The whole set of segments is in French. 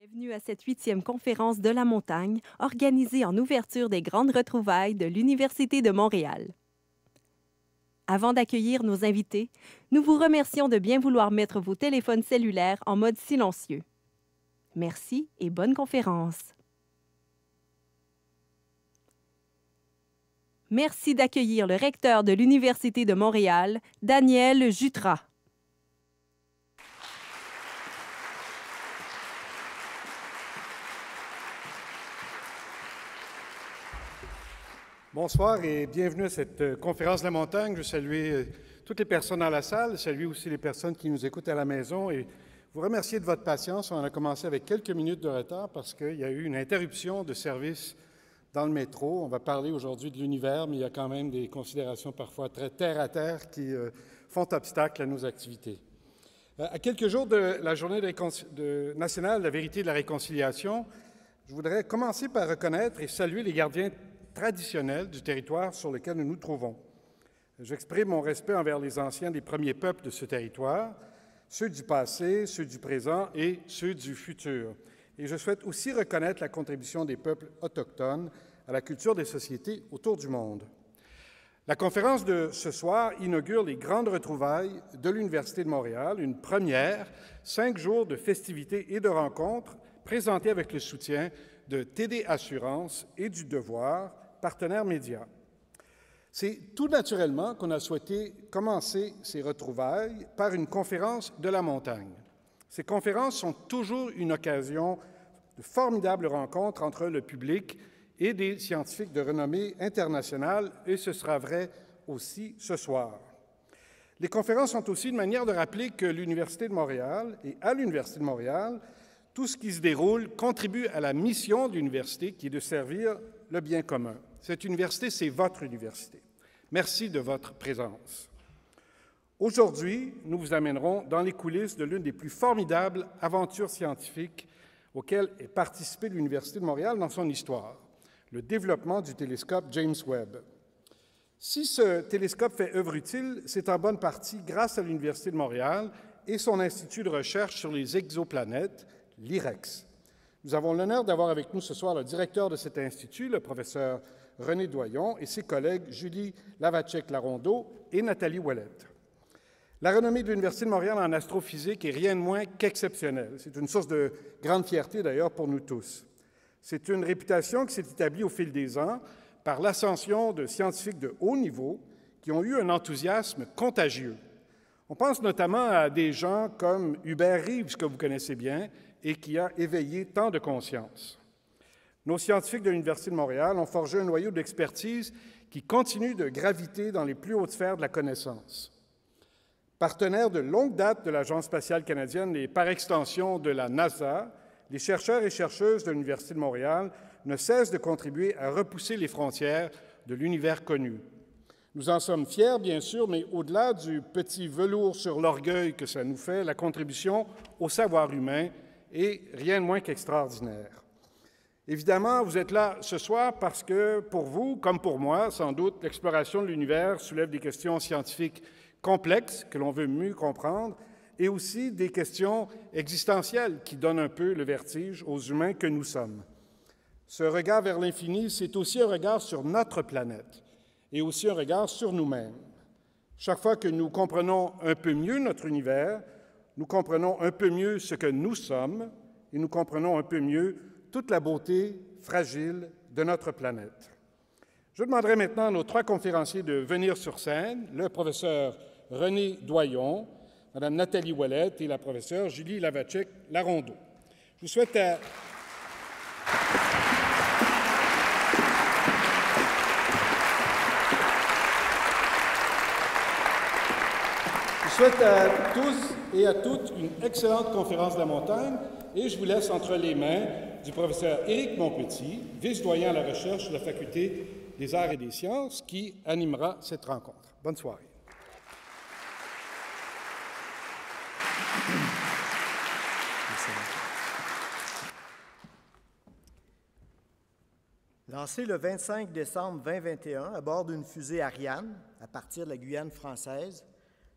Bienvenue à cette huitième conférence de la montagne, organisée en ouverture des grandes retrouvailles de l'Université de Montréal. Avant d'accueillir nos invités, nous vous remercions de bien vouloir mettre vos téléphones cellulaires en mode silencieux. Merci et bonne conférence. Merci d'accueillir le recteur de l'Université de Montréal, Daniel Jutras. Bonsoir et bienvenue à cette euh, conférence de la montagne. Je salue euh, toutes les personnes dans la salle, je salue aussi les personnes qui nous écoutent à la maison et vous remercier de votre patience. On a commencé avec quelques minutes de retard parce qu'il y a eu une interruption de service dans le métro. On va parler aujourd'hui de l'univers, mais il y a quand même des considérations parfois très terre à terre qui euh, font obstacle à nos activités. À quelques jours de la journée nationale de la vérité et de la réconciliation, je voudrais commencer par reconnaître et saluer les gardiens traditionnels du territoire sur lequel nous nous trouvons. J'exprime mon respect envers les anciens des premiers peuples de ce territoire, ceux du passé, ceux du présent et ceux du futur. Et je souhaite aussi reconnaître la contribution des peuples autochtones à la culture des sociétés autour du monde. La conférence de ce soir inaugure les grandes retrouvailles de l'Université de Montréal, une première, cinq jours de festivités et de rencontres présentées avec le soutien de TD Assurance et du Devoir, partenaires médias. C'est tout naturellement qu'on a souhaité commencer ces retrouvailles par une conférence de la montagne. Ces conférences sont toujours une occasion de formidables rencontres entre le public et des scientifiques de renommée internationale, et ce sera vrai aussi ce soir. Les conférences sont aussi une manière de rappeler que l'Université de Montréal et à l'Université de Montréal, tout ce qui se déroule contribue à la mission de l'université qui est de servir le bien commun. Cette université, c'est votre université. Merci de votre présence. Aujourd'hui, nous vous amènerons dans les coulisses de l'une des plus formidables aventures scientifiques auxquelles ait participé l'Université de Montréal dans son histoire, le développement du télescope James Webb. Si ce télescope fait œuvre utile, c'est en bonne partie grâce à l'Université de Montréal et son Institut de recherche sur les exoplanètes, l'IREX. Nous avons l'honneur d'avoir avec nous ce soir le directeur de cet institut, le professeur René Doyon, et ses collègues Julie Lavacek-Larondeau et Nathalie Ouellette. La renommée de l'Université de Montréal en astrophysique est rien de moins qu'exceptionnelle. C'est une source de grande fierté d'ailleurs pour nous tous. C'est une réputation qui s'est établie au fil des ans par l'ascension de scientifiques de haut niveau qui ont eu un enthousiasme contagieux. On pense notamment à des gens comme Hubert Reeves, que vous connaissez bien, et qui a éveillé tant de conscience. Nos scientifiques de l'Université de Montréal ont forgé un noyau d'expertise qui continue de graviter dans les plus hautes sphères de la connaissance. Partenaires de longue date de l'Agence spatiale canadienne et par extension de la NASA, les chercheurs et chercheuses de l'Université de Montréal ne cessent de contribuer à repousser les frontières de l'univers connu. Nous en sommes fiers, bien sûr, mais au-delà du petit velours sur l'orgueil que ça nous fait, la contribution au savoir humain et rien de moins qu'extraordinaire. Évidemment, vous êtes là ce soir parce que pour vous, comme pour moi, sans doute, l'exploration de l'univers soulève des questions scientifiques complexes que l'on veut mieux comprendre et aussi des questions existentielles qui donnent un peu le vertige aux humains que nous sommes. Ce regard vers l'infini, c'est aussi un regard sur notre planète et aussi un regard sur nous-mêmes. Chaque fois que nous comprenons un peu mieux notre univers, nous comprenons un peu mieux ce que nous sommes et nous comprenons un peu mieux toute la beauté fragile de notre planète. Je demanderai maintenant à nos trois conférenciers de venir sur scène, le professeur René Doyon, Mme Nathalie Ouellette et la professeure Julie Lavacek-Larondeau. Je vous souhaite. Souhaite à tous et à toutes une excellente conférence de la montagne et je vous laisse entre les mains du professeur Éric Monpetit, vice-doyen à la recherche de la Faculté des arts et des sciences, qui animera cette rencontre. Bonne soirée. Lancé le 25 décembre 2021 à bord d'une fusée Ariane à partir de la Guyane française,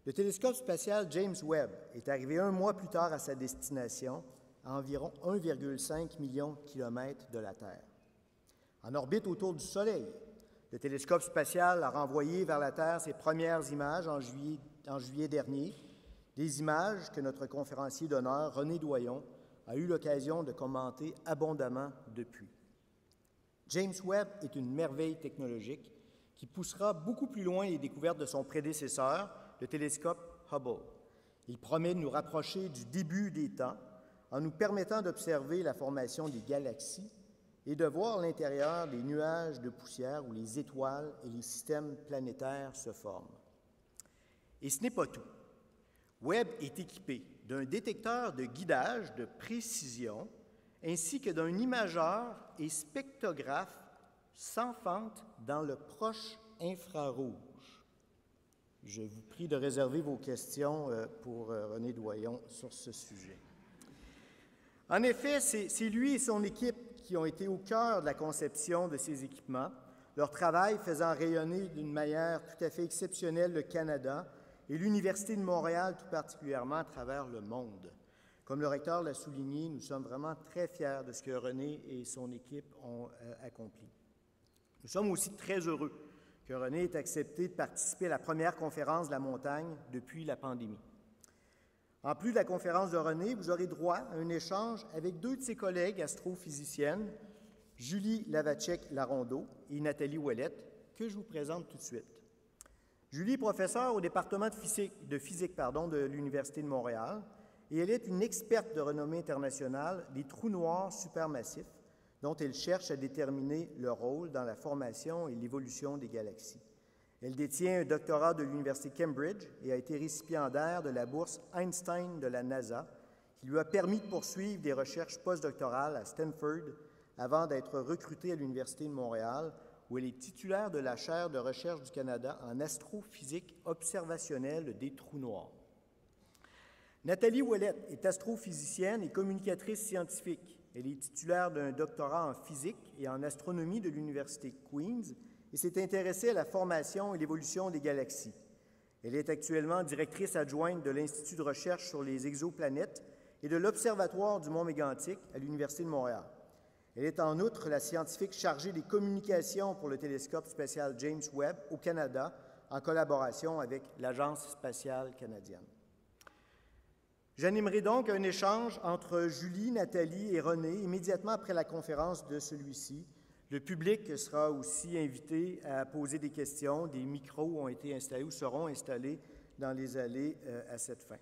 le télescope spatial James Webb est arrivé un mois plus tard à sa destination à environ 1,5 million de kilomètres de la Terre. En orbite autour du Soleil, le télescope spatial a renvoyé vers la Terre ses premières images en juillet, dernier, des images que notre conférencier d'honneur, René Doyon, a eu l'occasion de commenter abondamment depuis. James Webb est une merveille technologique qui poussera beaucoup plus loin les découvertes de son prédécesseur, le télescope Hubble. Il promet de nous rapprocher du début des temps en nous permettant d'observer la formation des galaxies et de voir l'intérieur des nuages de poussière où les étoiles et les systèmes planétaires se forment. Et ce n'est pas tout. Webb est équipé d'un détecteur de guidage de précision ainsi que d'un imageur et spectrographe sans fente dans le proche infrarouge. Je vous prie de réserver vos questions euh, pour euh, René Doyon sur ce sujet. En effet, c'est lui et son équipe qui ont été au cœur de la conception de ces équipements, leur travail faisant rayonner d'une manière tout à fait exceptionnelle le Canada et l'Université de Montréal tout particulièrement à travers le monde. Comme le recteur l'a souligné, nous sommes vraiment très fiers de ce que René et son équipe ont euh, accompli. Nous sommes aussi très heureux que René ait accepté de participer à la première conférence de la montagne depuis la pandémie. En plus de la conférence de René, vous aurez droit à un échange avec deux de ses collègues astrophysiciennes, Julie Lavacek-Larondeau et Nathalie Ouellette, que je vous présente tout de suite. Julie est professeure au département de physique, de l'Université de Montréal et elle est une experte de renommée internationale des trous noirs supermassifs dont elle cherche à déterminer leur rôle dans la formation et l'évolution des galaxies. Elle détient un doctorat de l'Université Cambridge et a été récipiendaire de la bourse Einstein de la NASA, qui lui a permis de poursuivre des recherches postdoctorales à Stanford avant d'être recrutée à l'Université de Montréal, où elle est titulaire de la chaire de recherche du Canada en astrophysique observationnelle des trous noirs. Nathalie Ouellette est astrophysicienne et communicatrice scientifique. Elle est titulaire d'un doctorat en physique et en astronomie de l'Université Queen's et s'est intéressée à la formation et l'évolution des galaxies. Elle est actuellement directrice adjointe de l'Institut de recherche sur les exoplanètes et de l'Observatoire du Mont Mégantic à l'Université de Montréal. Elle est en outre la scientifique chargée des communications pour le télescope spatial James Webb au Canada en collaboration avec l'Agence spatiale canadienne. J'animerai donc un échange entre Julie, Nathalie et René immédiatement après la conférence de celui-ci. Le public sera aussi invité à poser des questions. Des micros ont été installés ou seront installés dans les allées euh, à cette fin.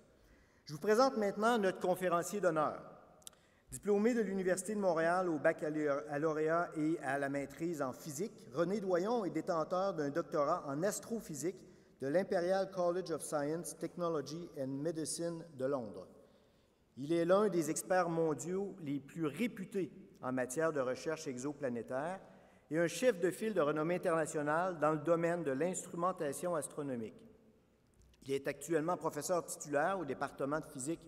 Je vous présente maintenant notre conférencier d'honneur. Diplômé de l'Université de Montréal au baccalauréat et à la maîtrise en physique, René Doyon est détenteur d'un doctorat en astrophysique de l'Imperial College of Science, Technology and Medicine de Londres. Il est l'un des experts mondiaux les plus réputés en matière de recherche exoplanétaire et un chef de file de renommée internationale dans le domaine de l'instrumentation astronomique. Il est actuellement professeur titulaire au département de physique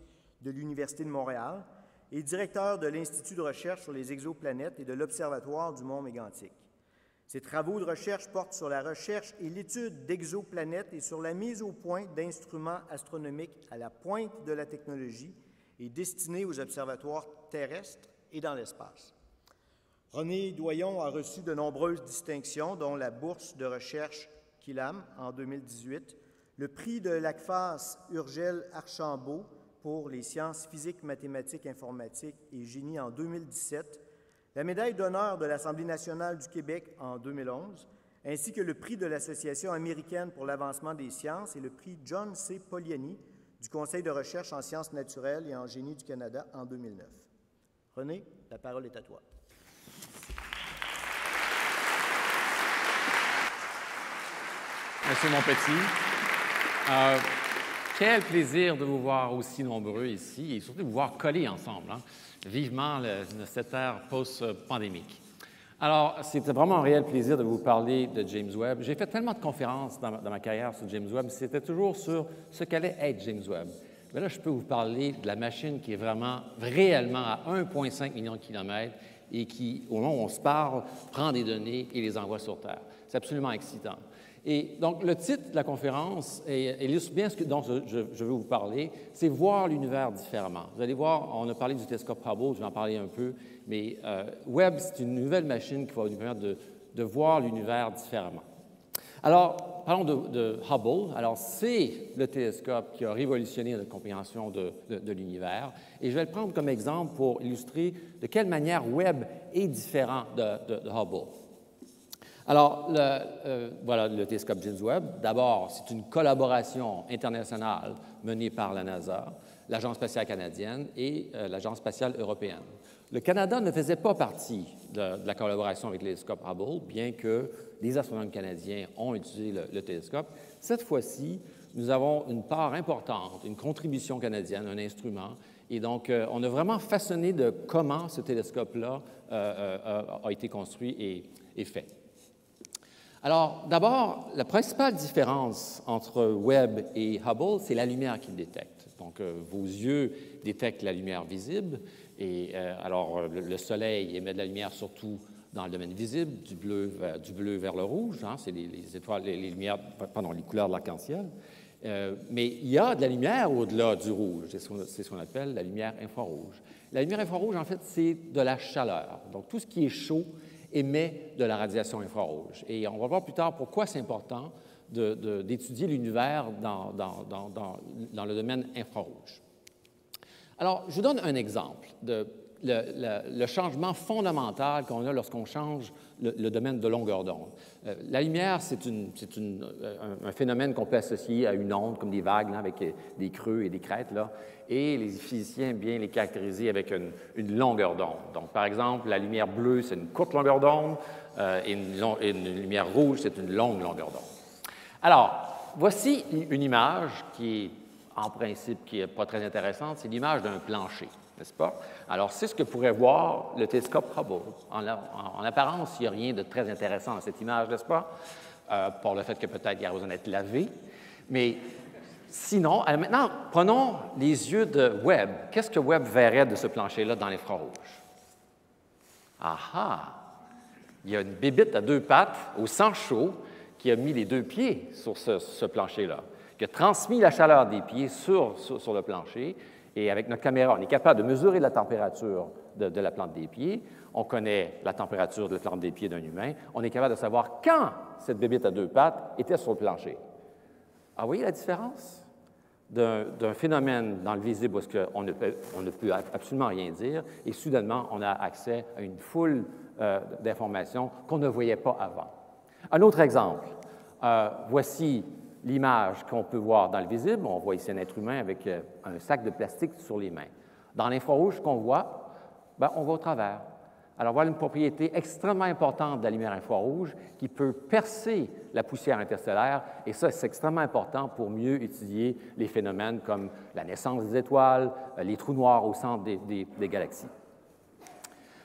de l'Université de Montréal et directeur de l'Institut de recherche sur les exoplanètes et de l'Observatoire du Mont Mégantic. Ses travaux de recherche portent sur la recherche et l'étude d'exoplanètes et sur la mise au point d'instruments astronomiques à la pointe de la technologie et destinés aux observatoires terrestres et dans l'espace. René Doyon a reçu de nombreuses distinctions, dont la bourse de recherche Kilam en 2018, le prix de l'ACFAS Urgel Archambault pour les sciences physiques, mathématiques, informatiques et génie en 2017 la médaille d'honneur de l'Assemblée nationale du Québec en 2011, ainsi que le prix de l'Association américaine pour l'avancement des sciences et le prix John C. Poliani du Conseil de recherche en sciences naturelles et en génie du Canada en 2009. René, la parole est à toi. Merci, mon petit. Euh, quel plaisir de vous voir aussi nombreux ici et surtout de vous voir collés ensemble. Hein vivement le, cette ère post-pandémique. Alors, c'était vraiment un réel plaisir de vous parler de James Webb. J'ai fait tellement de conférences dans ma, carrière sur James Webb, c'était toujours sur ce qu'allait être James Webb. Mais là, je peux vous parler de la machine qui est vraiment, réellement à 1,5 million de kilomètres et qui, au moment où on se parle, prend des données et les envoie sur Terre. C'est absolument excitant. Et donc, le titre de la conférence illustre bien ce dont je, veux vous parler, c'est voir l'univers différemment. Vous allez voir, on a parlé du télescope Hubble, je vais en parler un peu, mais euh, Webb, c'est une nouvelle machine qui va nous permettre de, de voir l'univers différemment. Alors, parlons de, Hubble. Alors, c'est le télescope qui a révolutionné notre compréhension de, l'univers. Et je vais le prendre comme exemple pour illustrer de quelle manière Webb est différent de, Hubble. Alors, le, euh, voilà le télescope James Webb. D'abord, c'est une collaboration internationale menée par la NASA, l'Agence spatiale canadienne et euh, l'Agence spatiale européenne. Le Canada ne faisait pas partie de, la collaboration avec le télescope Hubble, bien que les astronomes canadiens ont utilisé le, télescope. Cette fois-ci, nous avons une part importante, une contribution canadienne, un instrument, et donc euh, on a vraiment façonné de comment ce télescope-là a été construit et fait. Alors, d'abord, la principale différence entre Webb et Hubble, c'est la lumière qu'il détecte. Donc, vos yeux détectent la lumière visible, et euh, alors, euh, le, Soleil émet de la lumière surtout dans le domaine visible, du bleu vers, le rouge, hein, c'est les, étoiles, les, les couleurs de l'arc-en-ciel. Euh, mais il y a de la lumière au-delà du rouge, c'est ce qu'on appelle la lumière infrarouge. La lumière infrarouge, en fait, c'est de la chaleur. Donc, tout ce qui est chaud émet de la radiation infrarouge. Et on va voir plus tard pourquoi c'est important d'étudier l'univers dans, le domaine infrarouge. Alors, je vous donne un exemple de le, changement fondamental qu'on a lorsqu'on change le, domaine de longueur d'onde. Euh, la lumière, c'est euh, un, phénomène qu'on peut associer à une onde, comme des vagues, avec euh, des creux et des crêtes, là, et les physiciens bien les caractériser avec une, longueur d'onde. Donc, par exemple, la lumière bleue, c'est une courte longueur d'onde, et, et, une, lumière rouge, c'est une longue longueur d'onde. Alors, voici une image qui est en principe, qui n'est pas très intéressante, c'est l'image d'un plancher, n'est-ce pas? Alors, c'est ce que pourrait voir le télescope Hubble. En, apparence, il n'y a rien de très intéressant dans cette image, n'est-ce pas? Euh, pour le fait que peut-être il y a besoin d'être lavé. Mais sinon, alors maintenant, prenons les yeux de Webb. Qu'est-ce que Webb verrait de ce plancher-là dans l'infrarouge? Ah! Il y a une bébite à deux pattes, au sang chaud, qui a mis les deux pieds sur ce plancher-là qui a transmis la chaleur des pieds sur, le plancher. Et avec notre caméra, on est capable de mesurer la température de, la plante des pieds. On connaît la température de la plante des pieds d'un humain. On est capable de savoir quand cette bébête à deux pattes était sur le plancher. Ah, vous voyez la différence? d'un phénomène dans le visible où peut, on ne peut absolument rien dire, et soudainement, on a accès à une foule euh, d'informations qu'on ne voyait pas avant. Un autre exemple. Euh, voici l'image qu'on peut voir dans le visible, on voit ici un être humain avec euh, un sac de plastique sur les mains. Dans l'infrarouge, qu'on voit, ben, on va au travers. Alors voilà une propriété extrêmement importante de la lumière infrarouge qui peut percer la poussière interstellaire, et ça, c'est extrêmement important pour mieux étudier les phénomènes comme la naissance des étoiles, euh, les trous noirs au centre des, des galaxies.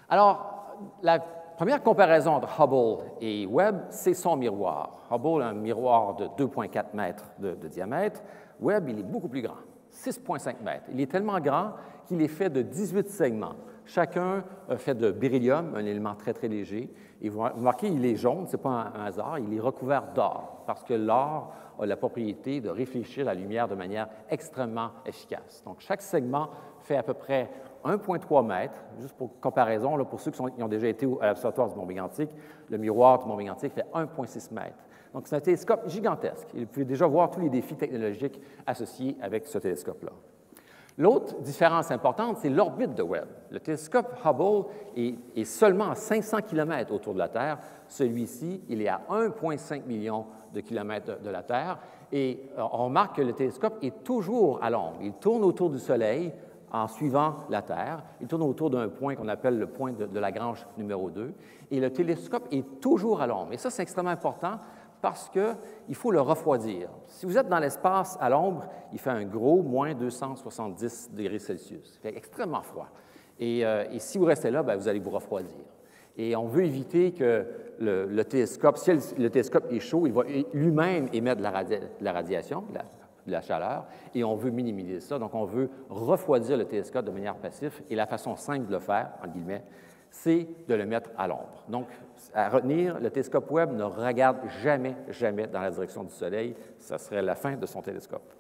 Alors, la première comparaison entre Hubble et Webb, c'est son miroir. Hubble a un miroir de 2,4 mètres de, diamètre. Webb, il est beaucoup plus grand, 6,5 mètres. Il est tellement grand qu'il est fait de 18 segments. Chacun fait de beryllium, un élément très, très léger. Et vous remarquez, il est jaune, ce n'est pas un, hasard, il est recouvert d'or, parce que l'or a la propriété de réfléchir la lumière de manière extrêmement efficace. Donc, chaque segment fait à peu près 1,3 mètres, juste pour comparaison, là, pour ceux qui, ont déjà été à l'Observatoire du Mont Mégantic, le miroir du Mont Mégantic fait 1,6 mètres. Donc, c'est un télescope gigantesque. Vous pouvez déjà voir tous les défis technologiques associés avec ce télescope-là. L'autre différence importante, c'est l'orbite de Webb. Le télescope Hubble est, seulement à 500 km autour de la Terre. Celui-ci, il est à 1,5 million de kilomètres de la Terre. Et euh, on remarque que le télescope est toujours à l'ombre. Il tourne autour du Soleil en suivant la Terre. Il tourne autour d'un point qu'on appelle le point de, de Lagrange numéro 2. Et le télescope est toujours à l'ombre. Et ça, c'est extrêmement important parce qu'il faut le refroidir. Si vous êtes dans l'espace à l'ombre, il fait un gros moins 270 degrés Celsius. Il fait extrêmement froid. Et, euh, si vous restez là, ben, vous allez vous refroidir. Et on veut éviter que le, télescope, si le, télescope est chaud, il va lui-même émettre de la, radiation, chaleur, et on veut minimiser ça. Donc, on veut refroidir le télescope de manière passive. Et la façon simple de le faire, en guillemets, c'est de le mettre à l'ombre. Donc, à retenir, le télescope Webb ne regarde jamais, jamais dans la direction du Soleil. Ça serait la fin de son télescope.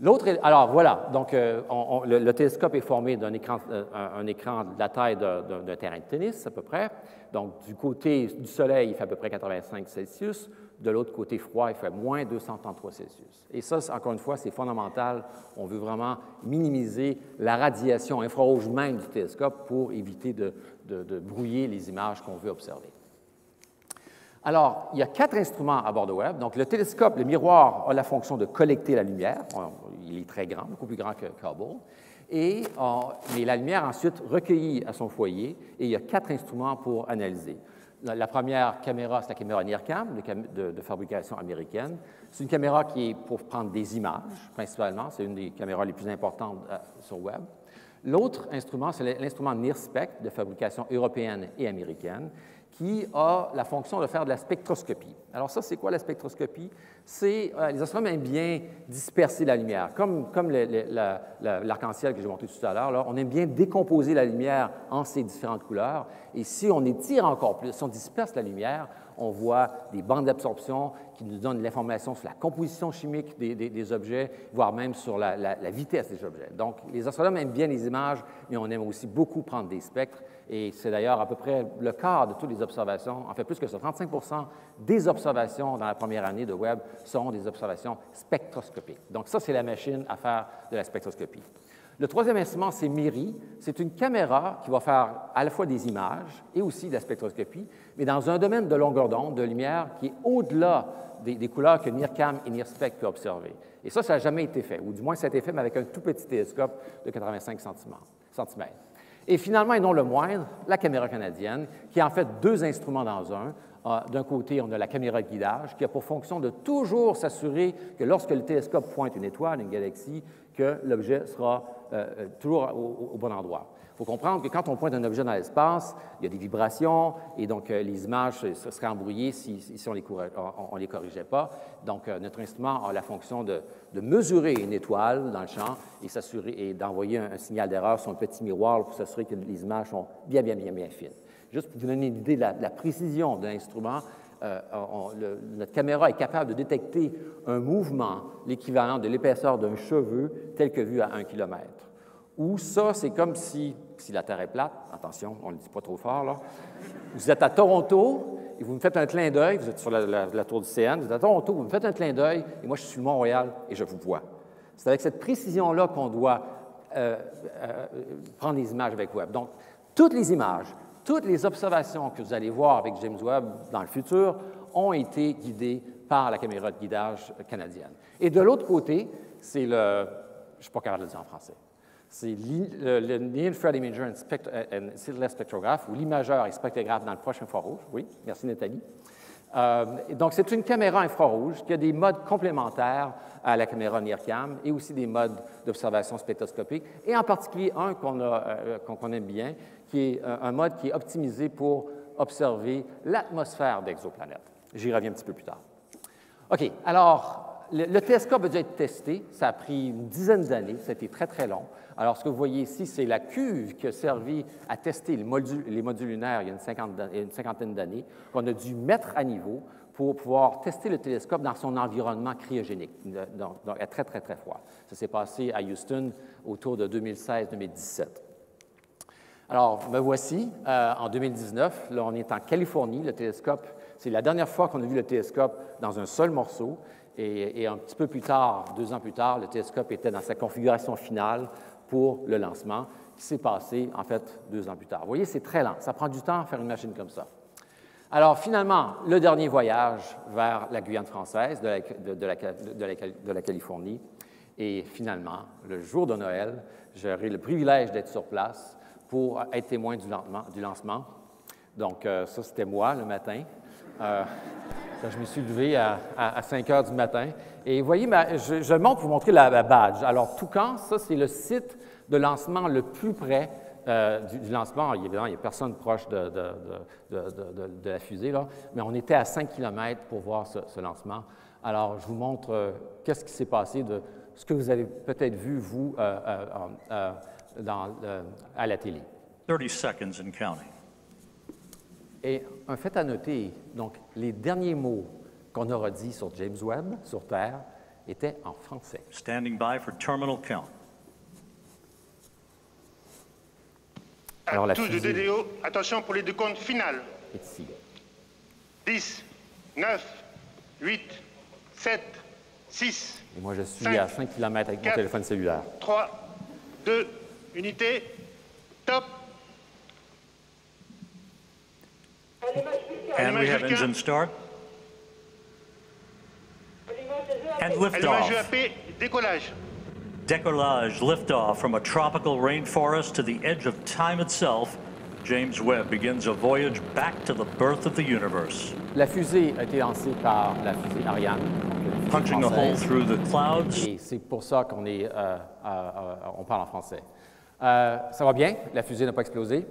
L'autre, alors voilà, donc euh, le, télescope est formé d'un écran, euh, écran de la taille d'un terrain de tennis à peu près. Donc du côté du Soleil, il fait à peu près 85 Celsius. De l'autre côté froid, il fait moins 233 Celsius. Et ça, encore une fois, c'est fondamental. On veut vraiment minimiser la radiation infrarouge même du télescope pour éviter de, brouiller les images qu'on veut observer. Alors, il y a quatre instruments à bord de Webb. Donc, le télescope, le miroir, a la fonction de collecter la lumière. Il est très grand, beaucoup plus grand que Hubble. Et, euh, mais la lumière ensuite recueillie à son foyer, et il y a quatre instruments pour analyser. La, première caméra, c'est la caméra NIRCam de, fabrication américaine. C'est une caméra qui est pour prendre des images, principalement. C'est une des caméras les plus importantes euh, sur Webb. L'autre instrument, c'est l'instrument NIRSPEC de fabrication européenne et américaine, qui a la fonction de faire de la spectroscopie. Alors ça, c'est quoi la spectroscopie? C'est, euh, les astronomes aiment bien disperser la lumière. Comme, comme l'arc-en-ciel que j'ai montré tout à l'heure, on aime bien décomposer la lumière en ces différentes couleurs. Et si on étire encore plus, si on disperse la lumière, on voit des bandes d'absorption qui nous donnent de l'information sur la composition chimique des, objets, voire même sur la, vitesse des objets. Donc, les astronomes aiment bien les images, mais on aime aussi beaucoup prendre des spectres. Et c'est d'ailleurs à peu près le quart de toutes les observations, en fait plus que ça, 35 des observations dans la première année de Webb sont des observations spectroscopiques. Donc ça, c'est la machine à faire de la spectroscopie. Le troisième instrument, c'est MIRI. C'est une caméra qui va faire à la fois des images et aussi de la spectroscopie, mais dans un domaine de longueur d'onde, de lumière, qui est au-delà des, couleurs que NIRCAM et NIRSPEC peuvent observer. Et ça, ça n'a jamais été fait, ou du moins ça a été fait, mais avec un tout petit télescope de 85 cm. Et finalement, et non le moindre, la caméra canadienne, qui a en fait deux instruments dans un. Euh, d'un côté, on a la caméra de guidage, qui a pour fonction de toujours s'assurer que lorsque le télescope pointe une étoile, une galaxie, que l'objet sera euh, euh, toujours au, bon endroit. Il faut comprendre que quand on pointe un objet dans l'espace, il y a des vibrations et donc les images seraient embrouillées si, on ne les, corrigeait pas. Donc notre instrument a la fonction de, mesurer une étoile dans le champ et d'envoyer un, signal d'erreur sur un petit miroir pour s'assurer que les images sont bien, bien, bien, bien fines. Juste pour vous donner une idée de la, précision de l'instrument, euh, notre caméra est capable de détecter un mouvement, l'équivalent de l'épaisseur d'un cheveu, tel que vu à un kilomètre. Ou ça, c'est comme si, si la Terre est plate, attention, on ne le dit pas trop fort, là, vous êtes à Toronto et vous me faites un clin d'œil, vous êtes sur la, tour du CN, vous êtes à Toronto, vous me faites un clin d'œil et moi je suis sur Montréal et je vous vois. C'est avec cette précision-là qu'on doit euh, euh, prendre les images avec Webb. Donc, toutes les images, toutes les observations que vous allez voir avec James Webb dans le futur ont été guidées par la caméra de guidage canadienne. Et de l'autre côté, c'est le, je ne suis pas capable de le dire en français, c'est le, Near Infrared Imager and, Spectrograph, ou l'imageur et spectrographe dans le prochain Foire Rouge. Oui, merci Nathalie. Euh, donc, c'est une caméra infrarouge qui a des modes complémentaires à la caméra NIRCam et aussi des modes d'observation spectroscopique, et en particulier un qu'on euh, aime bien, qui est euh, un mode qui est optimisé pour observer l'atmosphère d'exoplanètes. J'y reviens un petit peu plus tard. OK, alors, le, télescope a dû être testé. Ça a pris une dizaine d'années. Ça a été très, très long. Alors, ce que vous voyez ici, c'est la cuve qui a servi à tester les modules, les modules lunaires il y a une, cinquantaine d'années, qu'on a dû mettre à niveau pour pouvoir tester le télescope dans son environnement cryogénique, donc, très, très, très froid. Ça s'est passé à Houston autour de 2016-2017. Alors, me voici euh, en 2019. Là, on est en Californie. Le télescope, c'est la dernière fois qu'on a vu le télescope dans un seul morceau. Et, un petit peu plus tard, deux ans plus tard, le télescope était dans sa configuration finale pour le lancement, qui s'est passé, en fait, deux ans plus tard. Vous voyez, c'est très lent. Ça prend du temps à faire une machine comme ça. Alors, finalement, le dernier voyage vers la Guyane française, de la, Californie. Et finalement, le jour de Noël, j'aurai le privilège d'être sur place pour être témoin du, du lancement. Donc, euh, ça, c'était moi le matin. Euh, je me suis levé à, 5 heures du matin. Et voyez, je, je, montre pour vous montrer la, badge. Alors, Toucan, ça, c'est le site de lancement le plus près euh, du, lancement. Évidemment, il n'y a personne proche de, la fusée, mais on était à 5 km pour voir ce, ce lancement. Alors, je vous montre qu'est-ce qui s'est passé de ce que vous avez peut-être vu, vous, dans, à la télé. 30 seconds and counting. Et un fait à noter, donc les derniers mots qu'on aura dit sur James Webb, sur Terre, étaient en français. Standing by for terminal count. Alors, la Tous de DDO, attention pour les décomptes finales. est ici. 10, 9, 8, 7, 6, Et moi, je suis Cinq, à 5 km avec mon quatre. téléphone cellulaire. 3, 2, unité, top. And we have engine start. And liftoff. Décollage. Decollage, liftoff from a tropical rainforest to the edge of time itself. James Webb begins a voyage back to the birth of the universe, La fusée a été lancée par la fusée Ariane. donc une fusée punching a hole through the clouds. Et c'est pour ça qu'on est, euh, euh, euh, on parle en français. Euh, ça va bien, la fusée n'a pas explosé.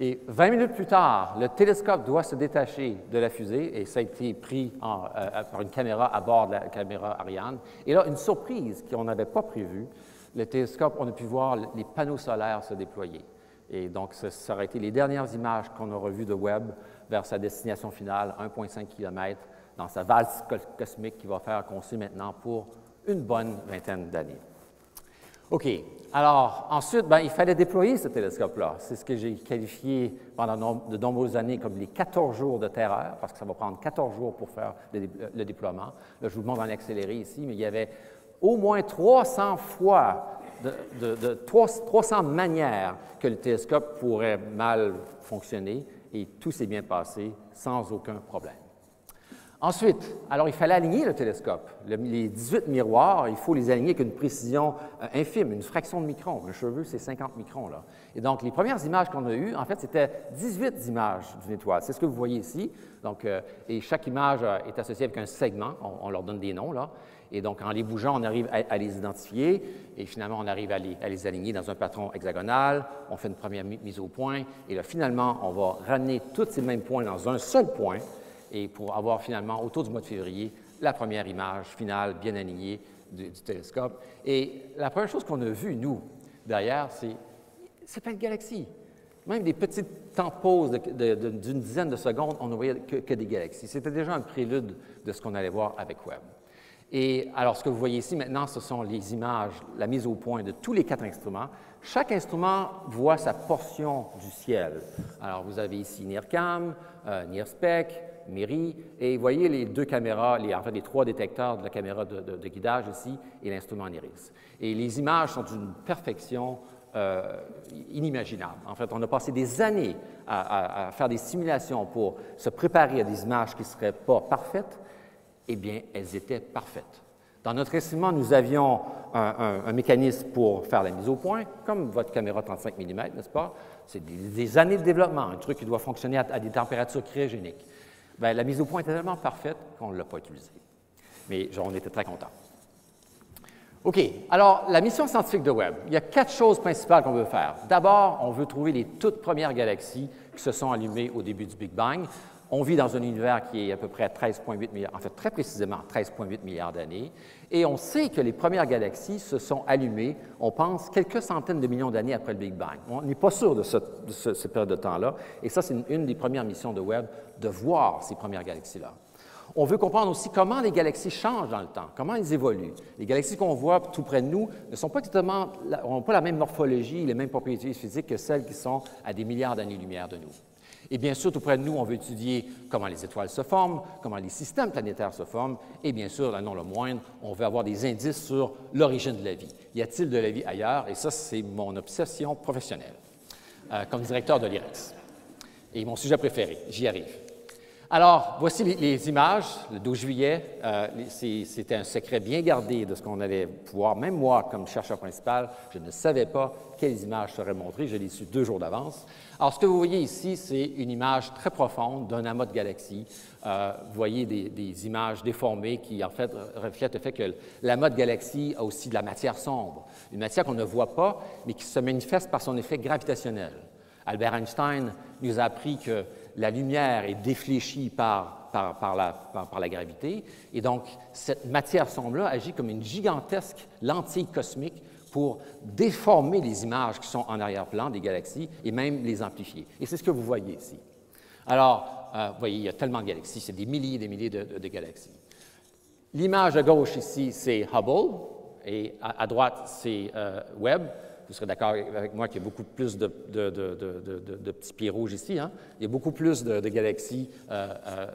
Et 20 minutes plus tard, le télescope doit se détacher de la fusée et ça a été pris euh, par une caméra à bord de la caméra Ariane. Et là, une surprise qu'on n'avait pas prévue, le télescope, on a pu voir les panneaux solaires se déployer. Et donc, ça, ça aurait été les dernières images qu'on aura vues de Webb vers sa destination finale, 1,5 km, dans sa valse cos- cosmique qui va faire qu'on sait maintenant pour une bonne vingtaine d'années. OK. Alors, ensuite, ben, il fallait déployer ce télescope-là. C'est ce que j'ai qualifié pendant de nombreuses années comme les 14 jours de terreur, parce que ça va prendre 14 jours pour faire le, dé- le déploiement. Là, je vous montre en accéléré ici, mais il y avait au moins 300 fois, de, de- de- trois- 300 manières que le télescope pourrait mal fonctionner, et tout s'est bien passé sans aucun problème. Ensuite, alors il fallait aligner le télescope. Le- les 18 miroirs, il faut les aligner avec une précision euh, infime, une fraction de micron. Un cheveu, c'est 50 microns. Là. Et donc, les premières images qu'on a eues, en fait, c'était 18 images d'une étoile. C'est ce que vous voyez ici. Euh, et chaque image euh, est associée avec un segment. On, leur donne des noms, là. Et donc, en les bougeant, on arrive à, les identifier. Et finalement, on arrive à les, aligner dans un patron hexagonal. On fait une première mi- mise au point. Et là, finalement, on va ramener tous ces mêmes points dans un seul point et pour avoir finalement, autour du mois de février, la première image finale bien alignée du, télescope. Et la première chose qu'on a vue, nous, derrière, c'est c'est pas une galaxie. Même des petites temps pauses de- de- de- d'une dizaine de secondes, on ne voyait que, que des galaxies. C'était déjà un prélude de ce qu'on allait voir avec Webb. Et alors, ce que vous voyez ici maintenant, ce sont les images, la mise au point de tous les quatre instruments. Chaque instrument voit sa portion du ciel. Alors, vous avez ici NIRCam, euh, NIRSPEC, MIRI, et vous voyez les deux caméras, en fait, les trois détecteurs de la caméra de, guidage ici et l'instrument NIRIS. Et les images sont d'une perfection euh, inimaginable. En fait, on a passé des années à, faire des simulations pour se préparer à des images qui ne seraient pas parfaites. Eh bien, elles étaient parfaites. Dans notre instrument, nous avions un, mécanisme pour faire la mise au point, comme votre caméra 35 mm, n'est-ce pas? C'est des, des années de développement, un truc qui doit fonctionner à, à des températures cryogéniques. Bien, la mise au point était tellement parfaite qu'on ne l'a pas utilisée. Mais genre, on était très contents. OK. Alors, la mission scientifique de Webb, il y a quatre choses principales qu'on veut faire. D'abord, on veut trouver les toutes premières galaxies qui se sont allumées au début du Big Bang. On vit dans un univers qui est à peu près 13,8 milliards, en fait très précisément 13,8 milliards d'années, et on sait que les premières galaxies se sont allumées, on pense, quelques centaines de millions d'années après le Big Bang. On n'est pas sûr de, ce, de ce- cette période de temps-là, et ça, c'est une, une des premières missions de Webb, de voir ces premières galaxies-là. On veut comprendre aussi comment les galaxies changent dans le temps, comment elles évoluent. Les galaxies qu'on voit tout près de nous ne sont pas exactement, n'ont pas la même morphologie, les mêmes propriétés physiques que celles qui sont à des milliards d'années-lumière de nous. Et bien sûr, tout près de nous, on veut étudier comment les étoiles se forment, comment les systèmes planétaires se forment, et bien sûr, là, non le moindre, on veut avoir des indices sur l'origine de la vie. Y a-t-il de la vie ailleurs? Et ça, c'est mon obsession professionnelle euh, comme directeur de l'IREX. Et mon sujet préféré, j'y arrive. Alors, voici les, images, le 12 juillet. euh, C'était un secret bien gardé de ce qu'on allait pouvoir. Même moi, comme chercheur principal, je ne savais pas quelles images seraient montrées. Je l'ai su deux jours d'avance. Alors, ce que vous voyez ici, c'est une image très profonde d'un amas de galaxies. Euh, vous voyez des, des images déformées qui, en fait, reflètent le fait que l'amas de galaxies a aussi de la matière sombre, une matière qu'on ne voit pas, mais qui se manifeste par son effet gravitationnel. Albert Einstein nous a appris que la lumière est défléchie par, la gravité, et donc cette matière sombre-là agit comme une gigantesque lentille cosmique pour déformer les images qui sont en arrière-plan des galaxies et même les amplifier. Et c'est ce que vous voyez ici. Alors, euh, vous voyez, il y a tellement de galaxies, c'est des milliers et des milliers de, galaxies. L'image à gauche ici, c'est Hubble, et à, droite, c'est euh, Webb vous serez d'accord avec moi qu'il y a beaucoup plus de, petits pieds rouges ici. Hein? Il y a beaucoup plus de, galaxies. Euh,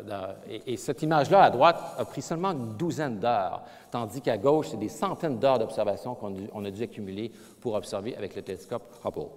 euh, et, cette image-là, à droite, a pris seulement une douzaine d'heures, tandis qu'à gauche, c'est des centaines d'heures d'observation qu'on a dû accumuler pour observer avec le télescope Hubble.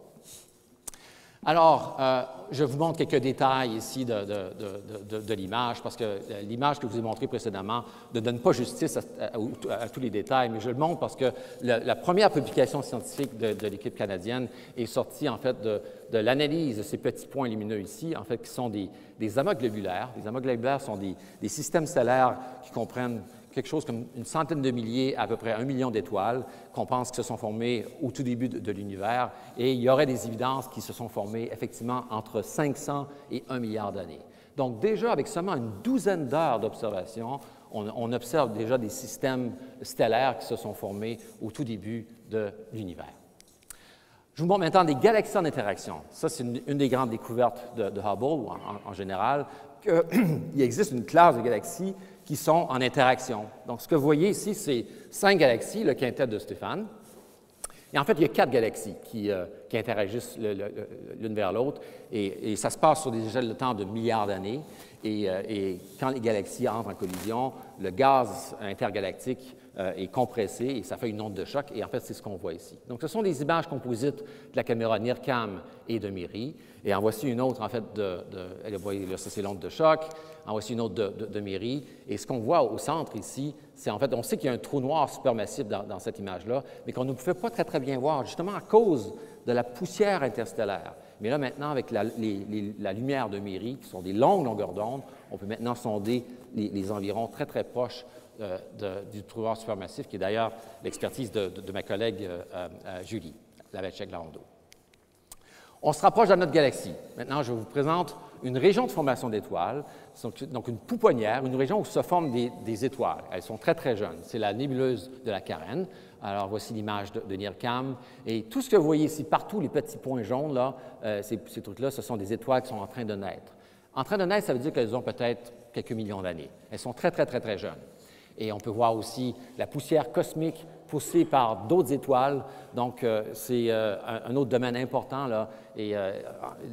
Alors, euh, je vous montre quelques détails ici de, l'image, parce que euh, l'image que je vous ai montrée précédemment ne donne pas justice à, tous les détails, mais je le montre parce que la, première publication scientifique de, l'équipe canadienne est sortie, en fait, de, l'analyse de ces petits points lumineux ici, en fait, qui sont des, des amas globulaires. Les amas globulaires sont des, des systèmes stellaires qui comprennent quelque chose comme une centaine de milliers, à peu près un million d'étoiles qu'on pense qui se sont formées au tout début de, l'univers. Et il y aurait des évidences qui se sont formées effectivement entre 500 et 1 milliard d'années. Donc déjà, avec seulement une douzaine d'heures d'observation, on, observe déjà des systèmes stellaires qui se sont formés au tout début de l'univers. Je vous montre maintenant des galaxies en interaction. Ça, c'est une, des grandes découvertes de, Hubble, en, en général, qu'il existe une classe de galaxies qui sont en interaction. Donc, ce que vous voyez ici, c'est cinq galaxies, le quintet de Stéphane. Et en fait, il y a quatre galaxies qui, euh, interagissent l'une vers l'autre, et, ça se passe sur des échelles de temps de milliards d'années. Et, euh, et, quand les galaxies entrent en collision, le gaz intergalactique euh, est compressé et ça fait une onde de choc. Et en fait, c'est ce qu'on voit ici. Donc, ce sont des images composites de la caméra NIRCam et de MIRI. Et en voici une autre, en fait, de, de voyez, là, ça c'est l'onde de choc. En voici une autre de, de, MIRI. Et ce qu'on voit au centre ici, c'est en fait, on sait qu'il y a un trou noir supermassif dans, cette image-là, mais qu'on ne pouvait pas très, très bien voir, justement à cause de la poussière interstellaire. Mais là, maintenant, avec la, lumière de MIRI, qui sont des longues longueurs d'onde, on peut maintenant sonder les environs très, très proches euh, du trou noir supermassif, qui est d'ailleurs l'expertise de, ma collègue euh, euh, Julie Lavechek-Larando. On se rapproche de notre galaxie. Maintenant, je vous présente une région de formation d'étoiles, donc une pouponnière, une région où se forment des, étoiles. Elles sont très, très jeunes. C'est la nébuleuse de la Carène. Alors, voici l'image de, de, NIRCAM. Et tout ce que vous voyez ici, partout, les petits points jaunes, là, ces, ces trucs-là, ce sont des étoiles qui sont en train de naître. En train de naître, ça veut dire qu'elles ont peut-être quelques millions d'années. Elles sont très, très, très, très jeunes. Et on peut voir aussi la poussière cosmique poussée par d'autres étoiles. Donc, euh, c'est euh, un, autre domaine important. Et euh,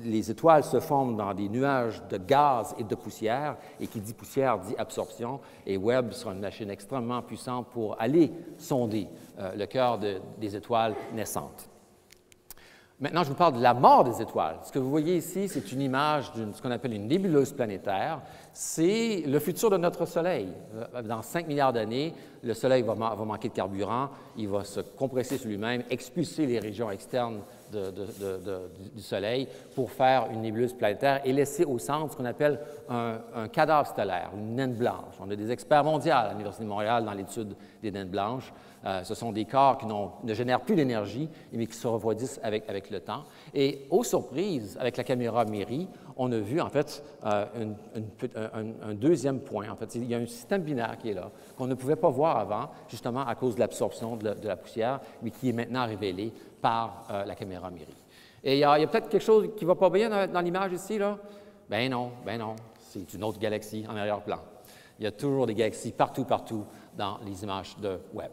les étoiles se forment dans des nuages de gaz et de poussière. Et qui dit poussière dit absorption. Et Webb sera une machine extrêmement puissante pour aller sonder le cœur des étoiles naissantes. Maintenant, je vous parle de la mort des étoiles. Ce que vous voyez ici, c'est une image de ce qu'on appelle une nébuleuse planétaire. C'est le futur de notre Soleil. Euh, dans 5 milliards d'années, le Soleil va, manquer de carburant, il va se compresser sur lui-même, expulser les régions externes du Soleil pour faire une nébuleuse planétaire et laisser au centre ce qu'on appelle un, cadavre stellaire, une naine blanche. On a des experts mondiaux à l'Université de Montréal dans l'étude des naines blanches. Euh, ce sont des corps qui ne génèrent plus d'énergie, mais qui se refroidissent avec, avec, le temps. Et aux surprises, avec la caméra MIRI, on a vu en fait euh, un, deuxième point. En fait, il y a un système binaire qui est là, qu'on ne pouvait pas voir avant, justement à cause de l'absorption de, la poussière, mais qui est maintenant révélé par euh, la caméra MIRI. Et il y a, peut-être quelque chose qui ne va pas bien dans, l'image ici, là? Ben non, ben non, c'est une autre galaxie en arrière-plan. Il y a toujours des galaxies partout, partout dans les images de Webb.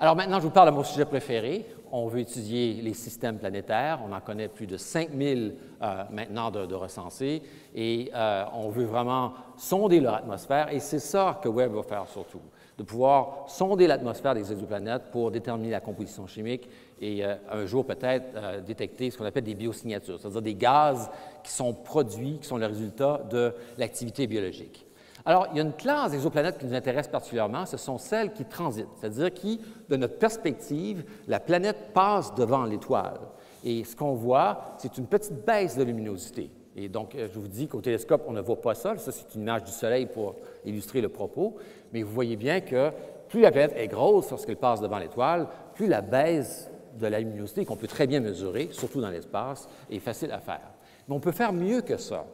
Alors maintenant, je vous parle de mon sujet préféré. On veut étudier les systèmes planétaires. On en connaît plus de 5000 euh, maintenant de, recensés. Et euh, on veut vraiment sonder leur atmosphère. Et c'est ça que Webb va faire surtout, de pouvoir sonder l'atmosphère des exoplanètes pour déterminer la composition chimique et euh, un jour peut-être détecter ce qu'on appelle des biosignatures, c'est-à-dire des gaz qui sont produits, qui sont le résultat de l'activité biologique. Alors, il y a une classe d'exoplanètes qui nous intéresse particulièrement, ce sont celles qui transitent, c'est-à-dire qui, de notre perspective, la planète passe devant l'étoile. Et ce qu'on voit, c'est une petite baisse de luminosité. Et donc, euh, je vous dis qu'au télescope, on ne voit pas ça. Ça, c'est une image du Soleil pour illustrer le propos. Mais vous voyez bien que plus la planète est grosse lorsqu'elle passe devant l'étoile, plus la baisse de la luminosité, qu'on peut très bien mesurer, surtout dans l'espace, est facile à faire. Mais on peut faire mieux que ça.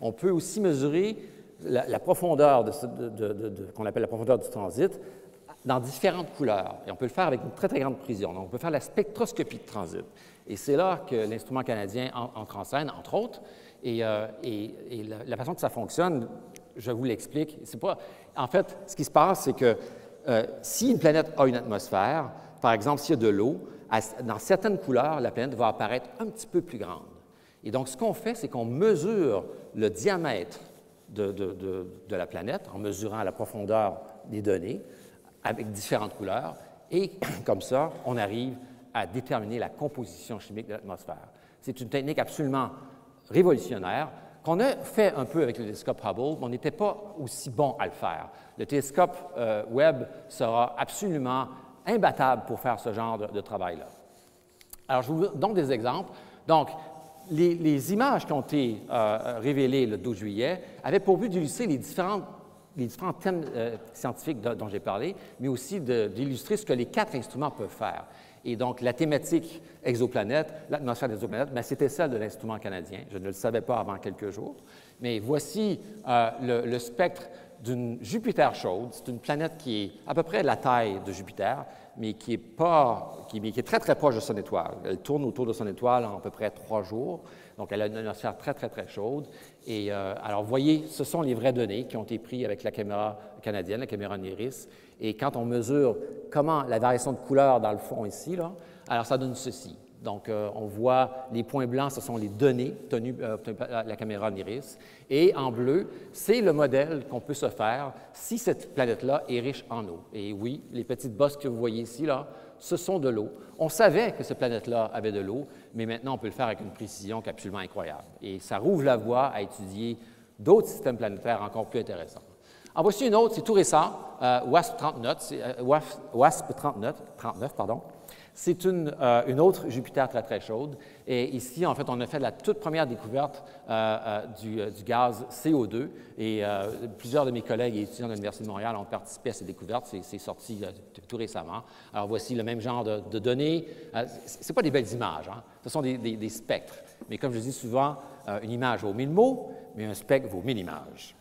On peut aussi mesurer la, profondeur de, qu'on appelle la profondeur du transit dans différentes couleurs. Et on peut le faire avec une très, très grande précision. Donc, on peut faire la spectroscopie de transit. Et c'est là que l'instrument canadien entre en scène, entre autres. Et, euh, la, façon que ça fonctionne, je vous l'explique. C'est pas. En fait, ce qui se passe, c'est que euh, si une planète a une atmosphère, par exemple, s'il y a de l'eau, dans certaines couleurs, la planète va apparaître un petit peu plus grande. Et donc, ce qu'on fait, c'est qu'on mesure le diamètre de, de, la planète en mesurant la profondeur des données avec différentes couleurs. Et comme ça, on arrive à déterminer la composition chimique de l'atmosphère. C'est une technique absolument révolutionnaire qu'on a fait un peu avec le télescope Hubble, mais on n'était pas aussi bon à le faire. Le télescope euh, Webb sera absolument imbattable pour faire ce genre de, travail-là. Alors, je vous donne des exemples. Donc, les, images qui ont été euh, révélées le 12 juillet avaient pour but d'illustrer les différentes les différents thèmes euh, scientifiques dont j'ai parlé, mais aussi d'illustrer ce que les quatre instruments peuvent faire. Et donc, la thématique exoplanète, l'atmosphère des exoplanètes, ben, c'était celle de l'instrument canadien. Je ne le savais pas avant quelques jours. Mais voici euh, le, spectre d'une Jupiter chaude. C'est une planète qui est à peu près de la taille de Jupiter, mais qui est, pas, qui, qui est très, très proche de son étoile. Elle tourne autour de son étoile en à peu près trois jours. Donc, elle a une atmosphère très, très, très chaude. Et euh, alors, voyez, ce sont les vraies données qui ont été prises avec la caméra canadienne, la caméra NIRIS. Et quand on mesure comment la variation de couleur dans le fond ici, alors ça donne ceci. Donc, euh, on voit les points blancs, ce sont les données tenues euh, par la caméra NIRIS. Et en bleu, c'est le modèle qu'on peut se faire si cette planète-là est riche en eau. Et oui, les petites bosses que vous voyez ici, là, ce sont de l'eau. On savait que cette planète-là avait de l'eau, mais maintenant on peut le faire avec une précision absolument incroyable. Et ça rouvre la voie à étudier d'autres systèmes planétaires encore plus intéressants. En voici une autre, c'est tout récent, euh, WASP 39, euh, WASP 39, 39 pardon. C'est une, euh, une, autre Jupiter très, très chaude. Et ici, en fait, on a fait la toute première découverte euh, euh, du, gaz CO2. Et plusieurs de mes collègues et étudiants de l'Université de Montréal ont participé à ces découvertes. C'est sorti tout récemment. Alors, voici le même genre de, données. Ce pas des belles images, hein? ce sont des, spectres. Mais comme je dis souvent, une image vaut mille mots, mais un spectre vaut mille images.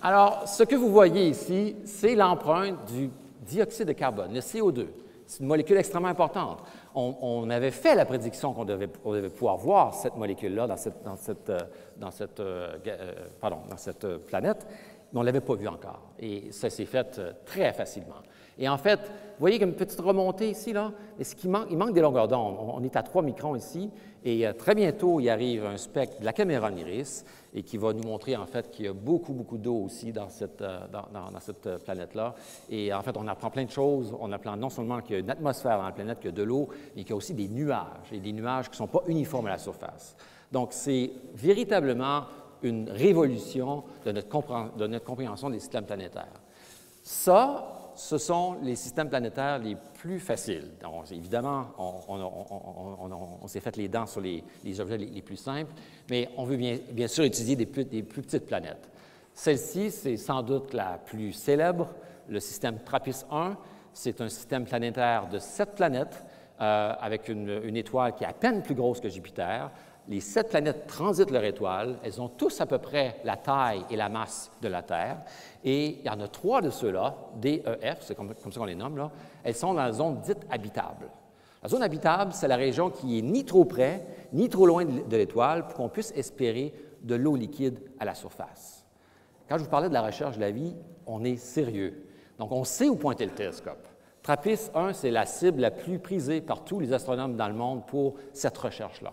Alors, ce que vous voyez ici, c'est l'empreinte du dioxyde de carbone, le CO2. C'est une molécule extrêmement importante. On, avait fait la prédiction qu'on devait, pouvoir voir cette molécule-là dans cette, euh, euh, euh, planète, mais on ne l'avait pas vue encore. Et ça s'est fait très facilement. Et en fait, vous voyez qu'il y a une petite remontée ici, là, mais ce qui manque, il manque des longueurs d'onde. On, est à 3 microns ici, et très bientôt, il arrive un spectre de la caméra NIRIS, et qui va nous montrer en fait qu'il y a beaucoup, beaucoup d'eau aussi dans cette, euh, dans, cette euh, planète-là. Et en fait, on apprend plein de choses. On apprend non seulement qu'il y a une atmosphère dans la planète, qu'il y a de l'eau, mais qu'il y a aussi des nuages, et des nuages qui ne sont pas uniformes à la surface. Donc, c'est véritablement une révolution de notre, de notre compréhension des systèmes planétaires. Ça, ce sont les systèmes planétaires les plus faciles. Évidemment, on, s'est fait les dents sur les, objets les, plus simples, mais on veut bien, sûr étudier des plus, petites planètes. Celle-ci, c'est sans doute la plus célèbre, le système TRAPPIST-1. C'est un système planétaire de sept planètes euh, avec une, étoile qui est à peine plus grosse que Jupiter, les sept planètes transitent leur étoile. Elles ont tous à peu près la taille et la masse de la Terre. Et il y en a trois de ceux-là, D, E, F, c'est comme, ça qu'on les nomme. Elles sont dans la zone dite habitable. La zone habitable, c'est la région qui est ni trop près, ni trop loin de l'étoile pour qu'on puisse espérer de l'eau liquide à la surface. Quand je vous parlais de la recherche de la vie, on est sérieux. Donc, on sait où pointer le télescope. TRAPPIST 1, c'est la cible la plus prisée par tous les astronomes dans le monde pour cette recherche-là.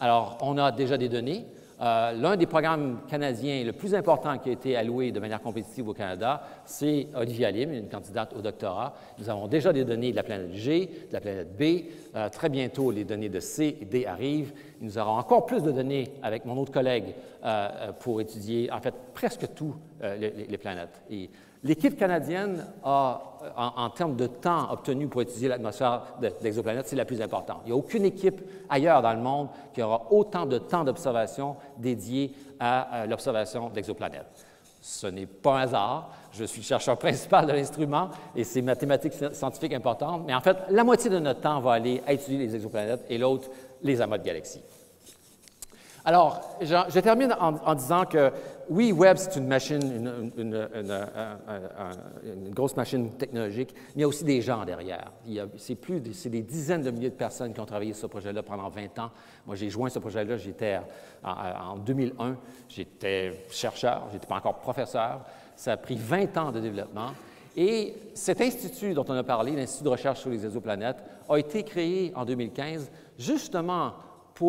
Alors, on a déjà des données. Euh, l'un des programmes canadiens le plus important qui a été alloué de manière compétitive au Canada, c'est Olivia Lim, une candidate au doctorat. Nous avons déjà des données de la planète G, de la planète B. Euh, très bientôt, les données de C et D arrivent. Nous aurons encore plus de données avec mon autre collègue euh, pour étudier, en fait, presque toutes les, planètes. L'équipe canadienne a, en, termes de temps obtenu pour étudier l'atmosphère de, l'exoplanète, c'est la plus importante. Il n'y a aucune équipe ailleurs dans le monde qui aura autant de temps d'observation dédié à, l'observation d'exoplanètes. Ce n'est pas un hasard. Je suis chercheur principal de l'instrument et c'est mathématiques scientifiques importantes, mais en fait, la moitié de notre temps va aller à étudier les exoplanètes et l'autre, les amas de galaxies. Alors, je, termine en, disant que oui, Webb, c'est une machine, une, une- une- une- un- un- une grosse machine technologique, mais il y a aussi des gens derrière. C'est plus, c'est des dizaines de milliers de personnes qui ont travaillé sur ce projet-là pendant 20 ans. Moi, j'ai joint ce projet-là, j'étais en, en 2001, j'étais chercheur, j'étais pas encore professeur. Ça a pris 20 ans de développement. Et cet institut dont on a parlé, l'Institut de recherche sur les exoplanètes, a été créé en 2015 justement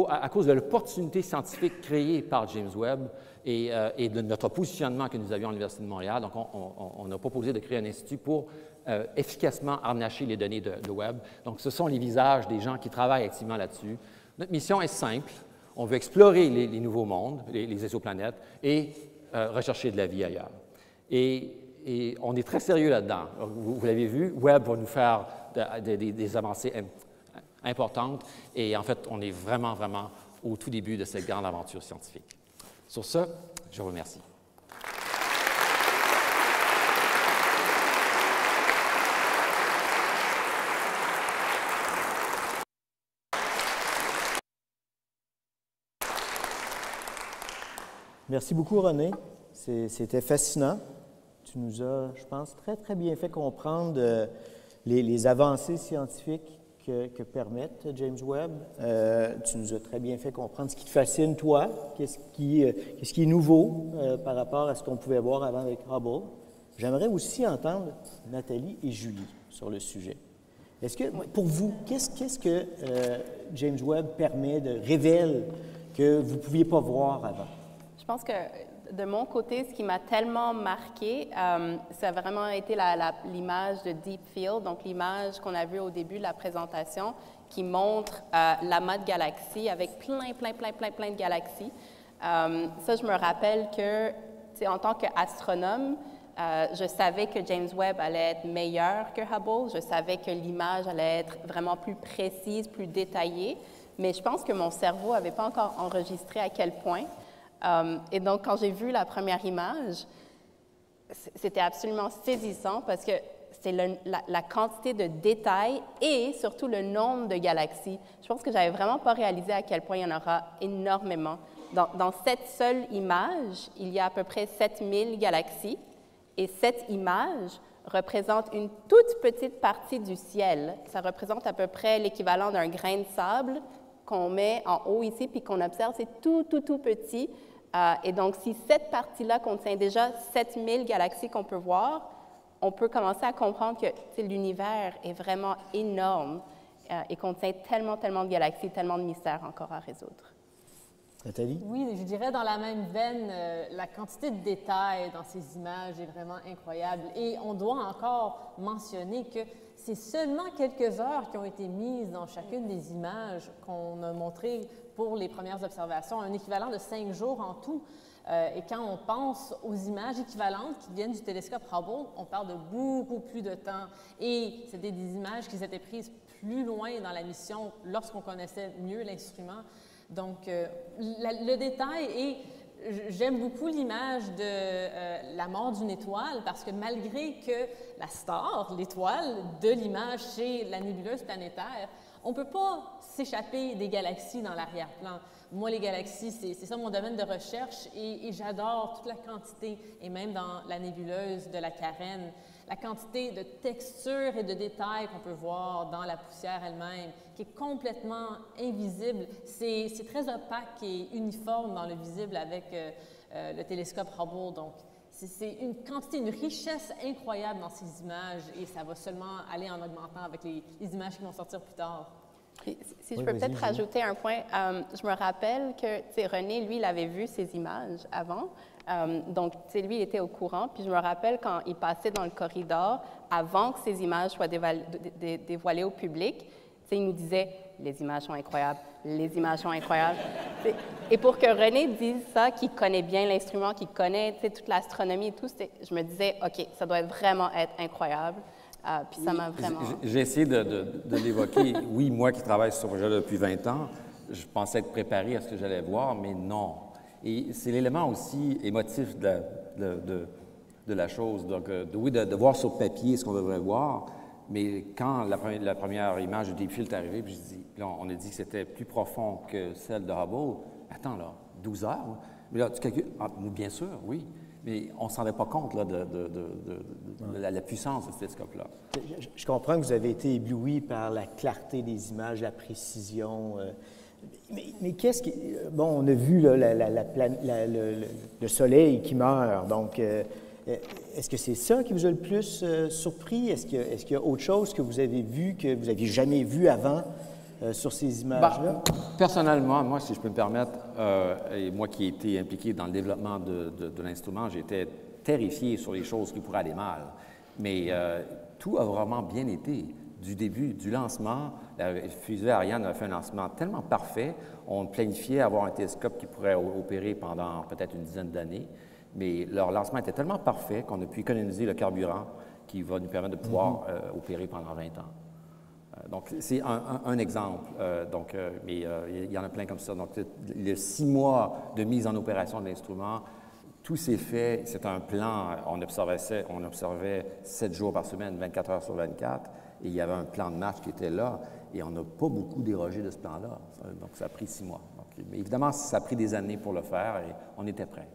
à, cause de l'opportunité scientifique créée par James Webb et, euh, et de notre positionnement que nous avions à l'Université de Montréal. Donc, on, a proposé de créer un institut pour euh, efficacement harnacher les données de, Webb. Donc, ce sont les visages des gens qui travaillent activement là-dessus. Notre mission est simple. On veut explorer les, nouveaux mondes, les, exoplanètes, et euh, rechercher de la vie ailleurs. Et, on est très sérieux là-dedans. Vous, l'avez vu, Webb va nous faire de- de- des avancées im- importantes. Et en fait, on est vraiment, vraiment au tout début de cette grande aventure scientifique. Sur ce, je vous remercie. Merci beaucoup, René. C'était fascinant. Tu nous as, je pense, très, très bien fait comprendre euh, les avancées scientifiques que, que permettent James Webb? Euh, tu nous as très bien fait comprendre ce qui te fascine, toi, qu'est-ce qui, euh, qu'est-ce qui est nouveau euh, par rapport à ce qu'on pouvait voir avant avec Hubble? J'aimerais aussi entendre Nathalie et Julie sur le sujet. Est-ce que, pour vous, qu'est-ce, qu'est-ce que euh, James Webb permet révèle que vous ne pouviez pas voir avant? Je pense que de mon côté, ce qui m'a tellement marqué, euh, ça a vraiment été l'image de Deep Field, donc l'image qu'on a vue au début de la présentation, qui montre euh, l'amas de galaxies avec plein, plein, plein, plein, plein de galaxies. Euh, ça, je me rappelle que, en tant qu'astronome, euh, je savais que James Webb allait être meilleur que Hubble. Je savais que l'image allait être vraiment plus précise, plus détaillée. Mais je pense que mon cerveau n'avait pas encore enregistré à quel point. Euh, et donc, quand j'ai vu la première image, c'était absolument saisissant parce que c'est la, quantité de détails et surtout le nombre de galaxies. Je pense que j'avais vraiment pas réalisé à quel point il y en aura énormément. Dans cette seule image, il y a à peu près 7000 galaxies et cette image représente une toute petite partie du ciel. Ça représente à peu près l'équivalent d'un grain de sable qu'on met en haut ici puis qu'on observe. C'est tout, tout, tout petit. Euh, et donc, si cette partie-là contient déjà 7000 galaxies qu'on peut voir, on peut commencer à comprendre que l'univers est vraiment énorme euh, et contient tellement, tellement de galaxies, tellement de mystères encore à résoudre. Nathalie? Oui, je dirais dans la même veine, euh, la quantité de détails dans ces images est vraiment incroyable. Et on doit encore mentionner que c'est seulement quelques heures qui ont été mises dans chacune des images qu'on a montrées pour les premières observations, un équivalent de cinq jours en tout. Euh, et quand on pense aux images équivalentes qui viennent du télescope Hubble, on parle de beaucoup plus de temps. Et c'était des images qui s'étaient prises plus loin dans la mission lorsqu'on connaissait mieux l'instrument. Donc, euh, le détail et j'aime beaucoup l'image de euh, la mort d'une étoile parce que malgré que la star, l'étoile de l'image chez la nébuleuse planétaire, on ne peut pas s'échapper des galaxies dans l'arrière-plan. Moi, les galaxies, c'est ça mon domaine de recherche et, j'adore toute la quantité, et même dans la nébuleuse de la Carène, la quantité de textures et de détails qu'on peut voir dans la poussière elle-même, qui est complètement invisible. C'est très opaque et uniforme dans le visible avec euh, euh, le télescope Hubble. Donc, c'est- une quantité, une richesse incroyable dans ces images et ça va seulement aller en augmentant avec les images qui vont sortir plus tard. Puis, si- je peux peut-être rajouter un point, euh, je me rappelle que René, lui, il avait vu ces images avant. Euh, donc, lui, il était au courant. Puis je me rappelle quand il passait dans le corridor, avant que ces images soient déval- dé- dé- dévoilées au public, il nous disait les images sont incroyables, les images sont incroyables. Et pour que René dise ça, qu'il connaît bien l'instrument, qu'il connaît toute l'astronomie et tout, je me disais, OK, ça doit vraiment être incroyable. Euh, puis ça m'a vraiment. J'ai- essayé de, de- de l'évoquer. Oui, moi qui travaille sur ce projet depuis 20 ans, je pensais être préparé à ce que j'allais voir, mais non. Et c'est l'élément aussi émotif de la, de, de- de la chose. Donc, euh, oui, de, voir sur papier ce qu'on devrait voir, mais quand la, première- la première image Deep Field est arrivée, puis je dis, on a dit que c'était plus profond que celle de Hubble, attends là, 12 heures? Mais là, tu calcules, ah, bien sûr, oui, mais on ne s'en rendait pas compte là, de, de, de, la, la, puissance de ce télescope-là. Je, je, comprends que vous avez été ébloui par la clarté des images, la précision. Euh, mais, mais qu'est-ce qui. Bon, on a vu là, la, le, le, soleil qui meurt, donc. Euh, est-ce que c'est ça qui vous a le plus euh, surpris? Est-ce qu'il y, y, a autre chose que vous avez vu, que vous n'aviez jamais vu avant? Euh, sur ces images-là? Bah, personnellement, moi, si je peux me permettre, euh, et moi qui ai été impliqué dans le développement de, de, l'instrument, j'étais terrifié sur les choses qui pourraient aller mal. Mais tout a vraiment bien été. Du début, du lancement, la fusée Ariane a fait un lancement tellement parfait. On planifiait avoir un télescope qui pourrait opérer pendant peut-être une dizaine d'années. Mais leur lancement était tellement parfait qu'on a pu économiser le carburant qui va nous permettre de pouvoir mhm. euh, opérer pendant 20 ans. Euh, donc, c'est un, exemple. Euh, donc, mais il y en a plein comme ça. Donc, les six mois de mise en opération de l'instrument, tout s'est fait. C'est un plan. On observait, on observait 7 jours par semaine, 24 heures sur 24. Et il y avait un plan de match qui était là. Et on n'a pas beaucoup dérogé de ce plan-là. Donc, ça a pris six mois. mais évidemment, ça a pris des années pour le faire et on était prêts.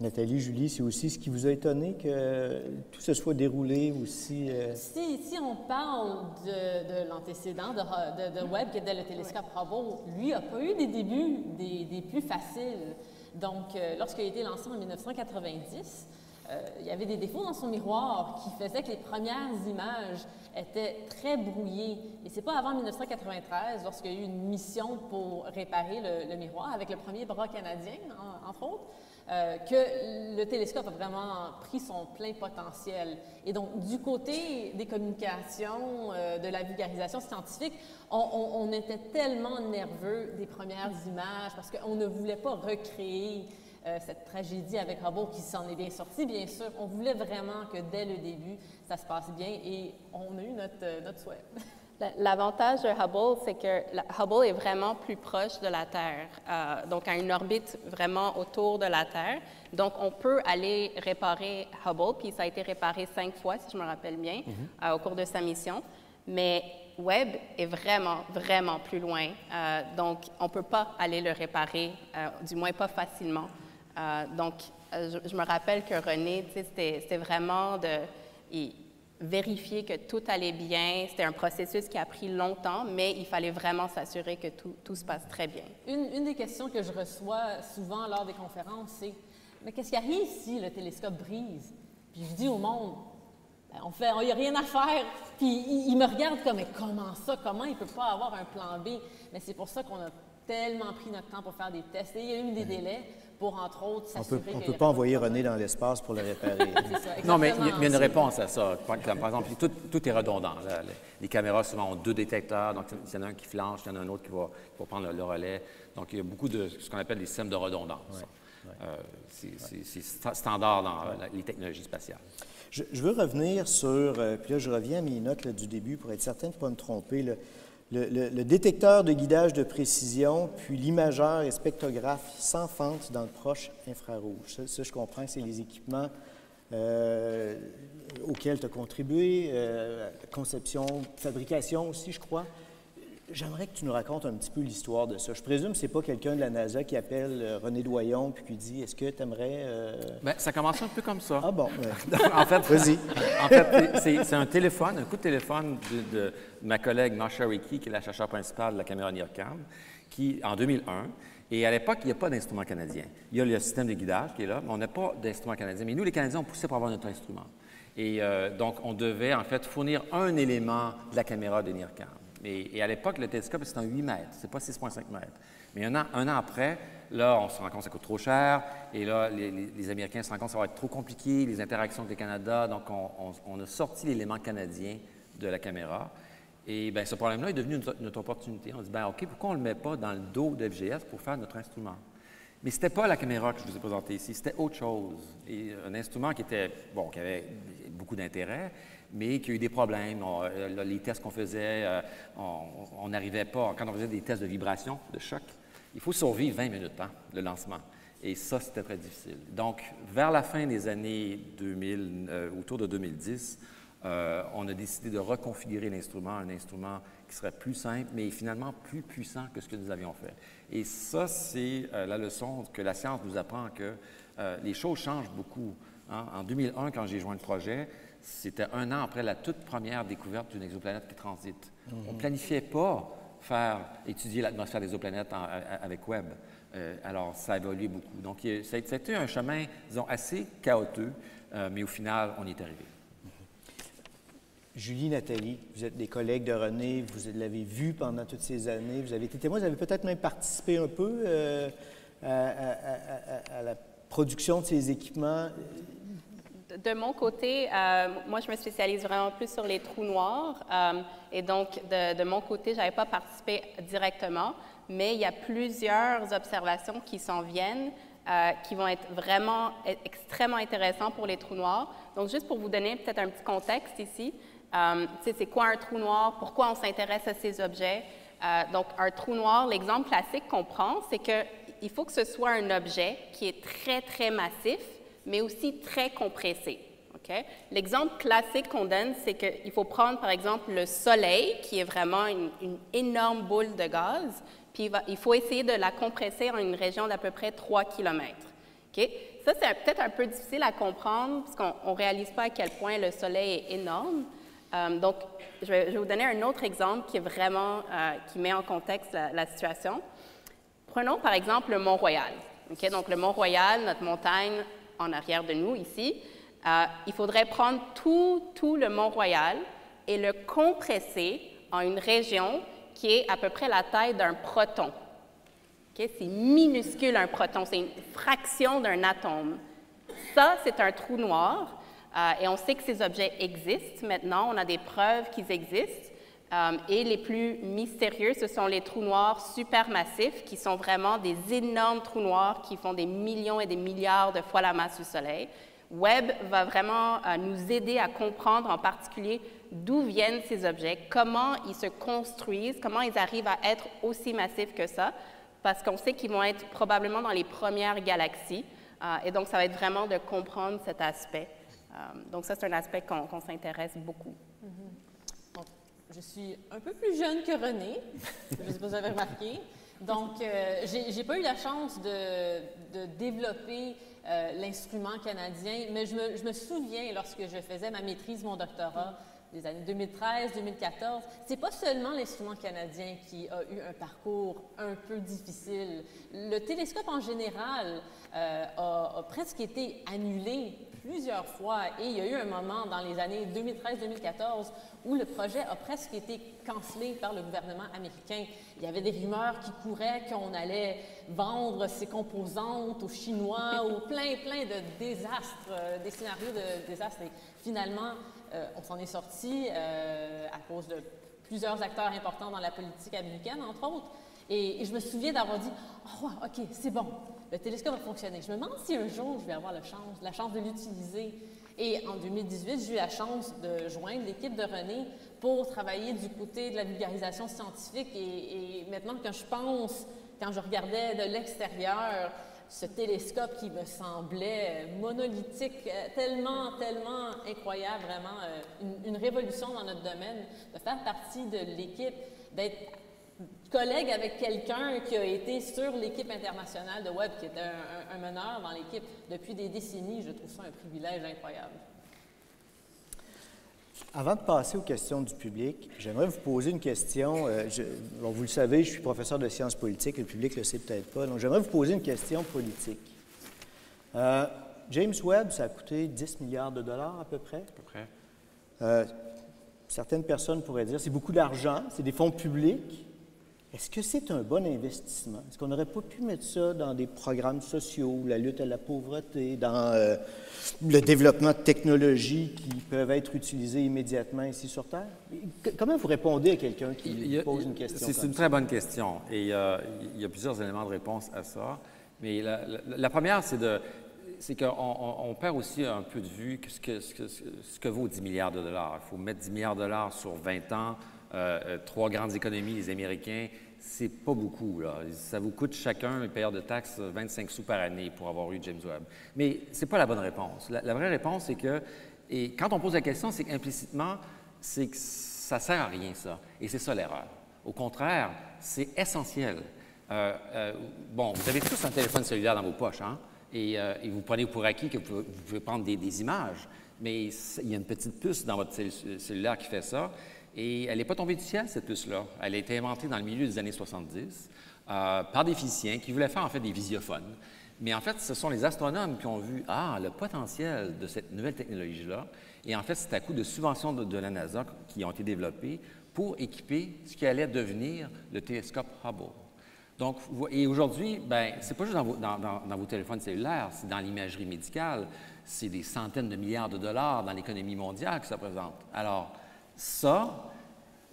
Nathalie, Julie, c'est aussi ce qui vous a étonné que tout se soit déroulé aussi? Euh? Si, si, on parle de, l'antécédent de, de, Webb, qui était le télescope Hubble, lui n'a pas eu des débuts des, des plus faciles. Donc, euh, lorsqu'il a été lancé en 1990, euh, il y avait des défauts dans son miroir qui faisaient que les premières images étaient très brouillées. Et c'est pas avant 1993, lorsqu'il y a eu une mission pour réparer le, miroir avec le premier bras canadien, entre autres, euh, que le télescope a vraiment pris son plein potentiel. Et donc, du côté des communications, euh, de la vulgarisation scientifique, on, était tellement nerveux des premières images parce qu'on ne voulait pas recréer euh, cette tragédie avec Hubble qui s'en est bien sorti, bien sûr. On voulait vraiment que dès le début, ça se passe bien et on a eu notre, notre souhait. L'avantage de Hubble, c'est que Hubble est vraiment plus proche de la Terre, euh, donc à une orbite vraiment autour de la Terre. Donc, on peut aller réparer Hubble, puis ça a été réparé cinq fois, si je me rappelle bien, mm-hmm. euh, au cours de sa mission. Mais Webb est vraiment, vraiment plus loin. Euh, donc, on ne peut pas aller le réparer, du moins pas facilement. donc, je, me rappelle que René, c'était vraiment de vérifier que tout allait bien. C'était un processus qui a pris longtemps, mais il fallait vraiment s'assurer que tout, tout, se passe très bien. Une, une, des questions que je reçois souvent lors des conférences, c'est Mais qu'est-ce qui arrive si le télescope brise Puis je dis au monde ben, on fait, il n'y a rien à faire. Puis il, me regarde comme, mais comment ça? Comment il ne peut pas avoir un plan B? Mais c'est pour ça qu'on a tellement pris notre temps pour faire des tests. Et il y a eu des délais pour, entre autres, s'assurer On ne peut pas envoyer René dans l'espace pour le réparer. non, mais il y, a une réponse à ça. Par, exemple, tout, est redondant. Les caméras, souvent, ont deux détecteurs. Donc, il y en a un qui flanche, il y en a un autre qui va, prendre le, relais. Donc, il y a beaucoup de ce qu'on appelle des systèmes de redondance. Euh, c'est standard dans les technologies spatiales. Je, veux revenir sur, euh, puis là, je reviens à mes notes du début pour être certain de ne pas me tromper le, détecteur de guidage de précision, puis l'imageur et spectrographe sans fente dans le proche infrarouge. Ça, je comprends c'est les équipements euh, auxquels tu as contribué, euh, conception, fabrication aussi, je crois. J'aimerais que tu nous racontes un petit peu l'histoire de ça. Je présume que ce n'est pas quelqu'un de la NASA qui appelle euh, René Doyon puis qui dit Est-ce que tu aimerais. Euh... Bien, ça commence un peu comme ça. Ah bon En fait, Vas-y. en fait c'est un téléphone, un coup de téléphone de, ma collègue Marsha Rickey, qui est la chercheure principale de la caméra NIRCam, qui, en 2001, et à l'époque, il n'y a pas d'instrument canadien. Il y a le système de guidage qui est là, mais on n'a pas d'instrument canadien. Mais nous, les Canadiens, on poussait pour avoir notre instrument. Et euh, donc, on devait, en fait, fournir un élément de la caméra de NIRCam et à l'époque, le télescope, c'était un 8 mètres, c'est pas 6,5 mètres. Mais un an, après, là, on se rend compte que ça coûte trop cher, et là, les, Américains se rendent compte que ça va être trop compliqué, les interactions avec le Canada, donc on, a sorti l'élément canadien de la caméra. Et bien, ce problème-là est devenu notre, opportunité. On dit, bien, OK, pourquoi on ne le met pas dans le dos de FGS pour faire notre instrument? Mais ce n'était pas la caméra que je vous ai présentée ici, c'était autre chose. Et un instrument qui était, bon, qui avait beaucoup d'intérêt, mais qui a eu des problèmes. Euh, les tests qu'on faisait, euh, on n'arrivait pas. Quand on faisait des tests de vibration, de choc, il faut survivre 20 minutes, hein, le lancement. Et ça, c'était très difficile. Donc, vers la fin des années 2000, euh, autour de 2010, on a décidé de reconfigurer l'instrument, un instrument qui serait plus simple, mais finalement plus puissant que ce que nous avions fait. Et ça, c'est la leçon que la science nous apprend que les choses changent beaucoup. hein. En 2001, quand j'ai joint le projet, c'était un an après la toute première découverte d'une exoplanète qui transite. On ne planifiait pas faire étudier l'atmosphère des exoplanètes avec Webb. Euh, alors, ça a évolué beaucoup. Donc, été un chemin, disons, assez chaotique, euh, mais au final, on y est arrivé. Julie, Nathalie, vous êtes des collègues de René, vous l'avez vu pendant toutes ces années, vous avez été témoin, vous avez peut-être même participé un peu euh, à- à la production de ces équipements. De- mon côté, euh, moi, je me spécialise vraiment plus sur les trous noirs. euh, et donc, de, mon côté, je n'avais pas participé directement, mais il y a plusieurs observations qui s'en viennent, euh, qui vont être vraiment e- extrêmement intéressants pour les trous noirs. Donc, juste pour vous donner peut-être un petit contexte ici, c'est quoi un trou noir? Pourquoi on s'intéresse à ces objets? Donc, un trou noir, l'exemple classique qu'on prend, c'est qu'il faut que ce soit un objet qui est très, très massif, mais aussi très compressé. L'exemple classique qu'on donne, c'est qu'il faut prendre, par exemple, le Soleil, qui est vraiment une, énorme boule de gaz, puis il, faut essayer de la compresser en une région d'à peu près 3 km. Ça, c'est peut-être un peu difficile à comprendre, parce qu'on ne réalise pas à quel point le Soleil est énorme. Euh, donc, je vais, vous donner un autre exemple qui est vraiment, euh, qui met en contexte la, situation. Prenons par exemple le Mont-Royal. Donc, le Mont-Royal, notre montagne en arrière de nous ici, euh, il faudrait prendre tout, tout le Mont-Royal et le compresser en une région qui est à peu près la taille d'un proton. OK? C'est minuscule un proton, c'est une fraction d'un atome. Ça, c'est un trou noir. euh, et on sait que ces objets existent maintenant. On a des preuves qu'ils existent. Euh, et les plus mystérieux, ce sont les trous noirs supermassifs, qui sont vraiment des énormes trous noirs qui font des millions et des milliards de fois la masse du Soleil. Webb va vraiment euh, nous aider à comprendre en particulier d'où viennent ces objets, comment ils se construisent, comment ils arrivent à être aussi massifs que ça, parce qu'on sait qu'ils vont être probablement dans les premières galaxies. Euh, et donc, ça va être vraiment de comprendre cet aspect. Donc, ça, c'est un aspect qu'on s'intéresse beaucoup. Donc, je suis un peu plus jeune que René, je ne sais pas si vous avez remarqué. Donc, euh, j'ai pas eu la chance de, développer euh, l'instrument canadien, mais je me, souviens lorsque je faisais ma maîtrise, mon doctorat, des années 2013-2014, c'est pas seulement l'instrument canadien qui a eu un parcours un peu difficile. Le télescope en général euh, a presque été annulé plusieurs fois et il y a eu un moment dans les années 2013-2014 où le projet a presque été cancellé par le gouvernement américain. Il y avait des rumeurs qui couraient qu'on allait vendre ses composantes aux Chinois ou plein, plein de désastres, euh, des scénarios de désastres. Et finalement, euh, on s'en est sorti euh, à cause de plusieurs acteurs importants dans la politique américaine, entre autres. Et, je me souviens d'avoir dit Oh, ouais, OK, c'est bon, le télescope a fonctionné. Je me demande si un jour je vais avoir la chance, la chance de l'utiliser. Et en 2018, j'ai eu la chance de joindre l'équipe de René pour travailler du côté de la vulgarisation scientifique. Et, maintenant, quand je pense, quand je regardais de l'extérieur, ce télescope qui me semblait monolithique, euh, tellement, tellement incroyable, vraiment euh, une révolution dans notre domaine, de faire partie de l'équipe, d'être collègue avec quelqu'un qui a été sur l'équipe internationale de Web, qui était un, un- un meneur dans l'équipe depuis des décennies, je trouve ça un privilège incroyable. Avant de passer aux questions du public, j'aimerais vous poser une question. Euh, je- bon, vous le savez, je suis professeur de sciences politiques, le public ne le sait peut-être pas. Donc, j'aimerais vous poser une question politique. Euh, James Webb, ça a coûté 10 milliards de dollars à peu près? À peu près. Euh, certaines personnes pourraient dire c'est beaucoup d'argent, c'est des fonds publics. Est-ce que c'est un bon investissement? Est-ce qu'on n'aurait pas pu mettre ça dans des programmes sociaux, la lutte à la pauvreté, dans euh, le développement de technologies qui peuvent être utilisées immédiatement ici sur Terre? Comment vous répondez à quelqu'un qui a- pose une question C'est une ça? très bonne question et euh, il y a plusieurs éléments de réponse à ça. Mais la, la- la première, c'est de c'est qu'on on- on perd aussi un peu de vue ce, que, ce, que, ce que vaut 10 milliards de dollars. Il faut mettre 10 milliards de dollars sur 20 ans, euh, trois grandes économies, les Américains, c'est pas beaucoup. Là. Ça vous coûte chacun, un payeur de taxes, 25 sous par année pour avoir eu James Webb. Mais c'est pas la bonne réponse. La, vraie réponse, c'est que, et quand on pose la question, c'est qu'implicitement, c'est que ça sert à rien, ça. Et c'est ça l'erreur. Au contraire, c'est essentiel. Euh, euh, bon, vous avez tous un téléphone cellulaire dans vos poches, hein? Et, euh, vous prenez pour acquis que vous, pouvez prendre des, des images. Mais il y a une petite puce dans votre cell- cellulaire qui fait ça. Et elle n'est pas tombée du ciel, cette puce-là. Elle a été inventée dans le milieu des années 70 euh, par des physiciens qui voulaient faire en fait des visiophones. Mais en fait, ce sont les astronomes qui ont vu ah, le potentiel de cette nouvelle technologie-là. Et en fait, c'est à coup de subventions de, la NASA qui ont été développées pour équiper ce qui allait devenir le télescope Hubble. Donc, et aujourd'hui, ben, c'est pas juste dans vos, dans- vos téléphones cellulaires, c'est dans l'imagerie médicale, c'est des centaines de milliards de dollars dans l'économie mondiale que ça représente. Alors, ça,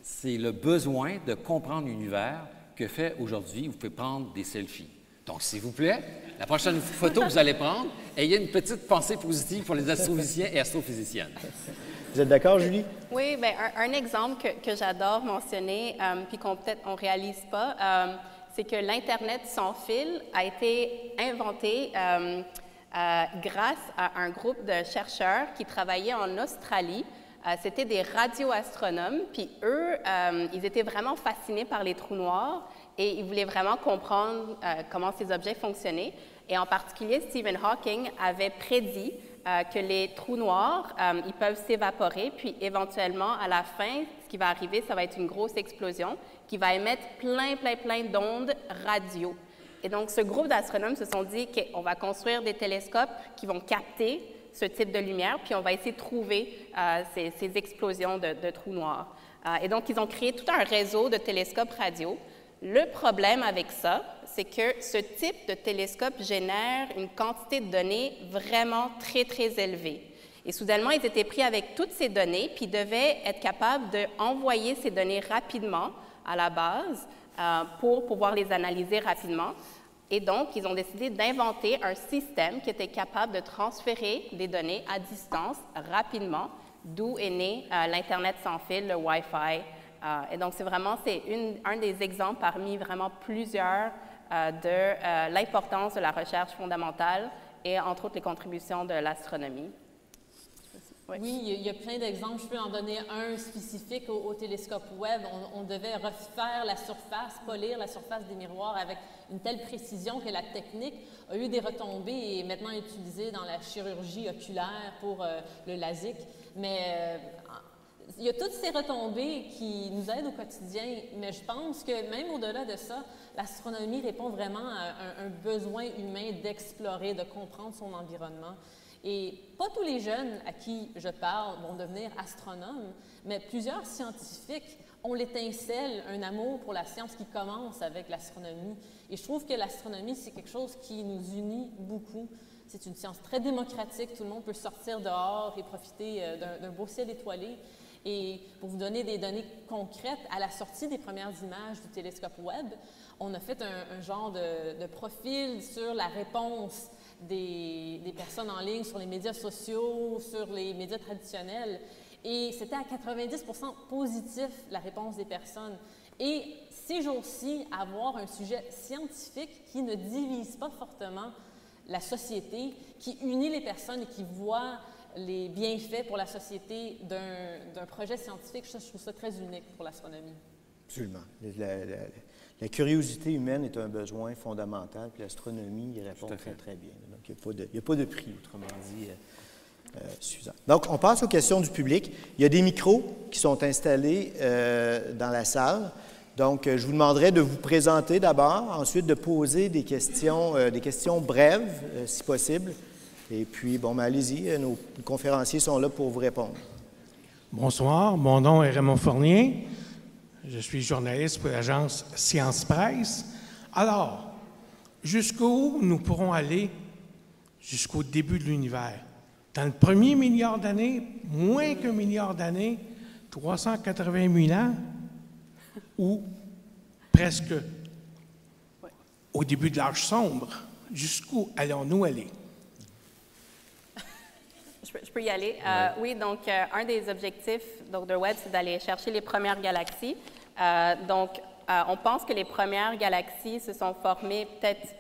c'est le besoin de comprendre l'univers que fait aujourd'hui, vous pouvez prendre des selfies. Donc, s'il vous plaît, la prochaine photo que vous allez prendre, ayez une petite pensée positive pour les astrophysiciens et astrophysiciennes. Vous êtes d'accord, Julie? Oui, ben un, un exemple que, que j'adore mentionner, euh, puis qu'on peut-être on réalise pas, euh, c'est que l'Internet sans fil a été inventé euh, euh, grâce à un groupe de chercheurs qui travaillaient en Australie. Euh, C'était des radioastronomes, puis eux, euh, ils étaient vraiment fascinés par les trous noirs et ils voulaient vraiment comprendre euh, comment ces objets fonctionnaient. Et en particulier, Stephen Hawking avait prédit que les trous noirs, ils peuvent s'évaporer, puis éventuellement, à la fin, ce qui va arriver, ça va être une grosse explosion qui va émettre plein, plein, plein d'ondes radio. Et donc, ce groupe d'astronomes se sont dit qu'on va construire des télescopes qui vont capter ce type de lumière, puis on va essayer de trouver euh, ces, explosions de, de trous noirs. Euh, et donc, ils ont créé tout un réseau de télescopes radio. Le problème avec ça, c'est que ce type de télescope génère une quantité de données vraiment très, très élevée. Et soudainement, ils étaient pris avec toutes ces données, puis ils devaient être capables d'envoyer ces données rapidement à la base euh, pour pouvoir les analyser rapidement. Et donc, ils ont décidé d'inventer un système qui était capable de transférer des données à distance rapidement, d'où est né euh, l'Internet sans fil, le Wi-Fi. Euh, et donc, c'est vraiment c'est un des exemples parmi vraiment plusieurs euh, de l'importance de la recherche fondamentale et entre autres les contributions de l'astronomie. Oui, il y a- plein d'exemples. Je peux en donner un spécifique au, télescope Webb. On, devait refaire la surface, polir la surface des miroirs avec une telle précision que la technique a eu des retombées et est maintenant utilisée dans la chirurgie oculaire pour euh, le LASIK. Mais euh, il y a toutes ces retombées qui nous aident au quotidien, mais je pense que même au-delà de ça, l'astronomie répond vraiment à un besoin humain d'explorer, de comprendre son environnement. Et pas tous les jeunes à qui je parle vont devenir astronomes, mais plusieurs scientifiques ont l'étincelle, un amour pour la science qui commence avec l'astronomie. Et je trouve que l'astronomie, c'est quelque chose qui nous unit beaucoup. C'est une science très démocratique, tout le monde peut sortir dehors et profiter euh, d'un- beau ciel étoilé. Et pour vous donner des données concrètes, à la sortie des premières images du télescope Webb, on a fait un, genre de profil sur la réponse des, des personnes en ligne sur les médias sociaux, sur les médias traditionnels. Et c'était à 90 positif la réponse des personnes. Et ces jours-ci, avoir un sujet scientifique qui ne divise pas fortement la société, qui unit les personnes et qui voit les bienfaits pour la société d'un projet scientifique, je trouve ça très unique pour l'astronomie. Absolument. La, la- la curiosité humaine est un besoin fondamental, puis l'astronomie y répond très, très bien. Il n'y a, pas de- prix, autrement dit, euh, euh. Donc, on passe aux questions du public. Il y a des micros qui sont installés euh, dans la salle. Donc, euh, je vous demanderai de vous présenter d'abord, ensuite de poser des questions, des questions brèves, si possible. Et puis, bon, ben, allez-y, nos conférenciers sont là pour vous répondre. Bonsoir, mon nom est Raymond Fournier. Je suis journaliste pour l'agence Science Presse. Alors, jusqu'où nous pourrons aller jusqu'au début de l'univers? Dans le premier milliard d'années, moins qu'un milliard d'années, 380 000 ans, ou presque au début de l'âge sombre, jusqu'où allons-nous aller? Je peux, je peux y aller. Euh, oui, donc euh, un des objectifs donc, de Webb, c'est d'aller chercher les premières galaxies. Euh, donc, on pense que les premières galaxies se sont formées peut-être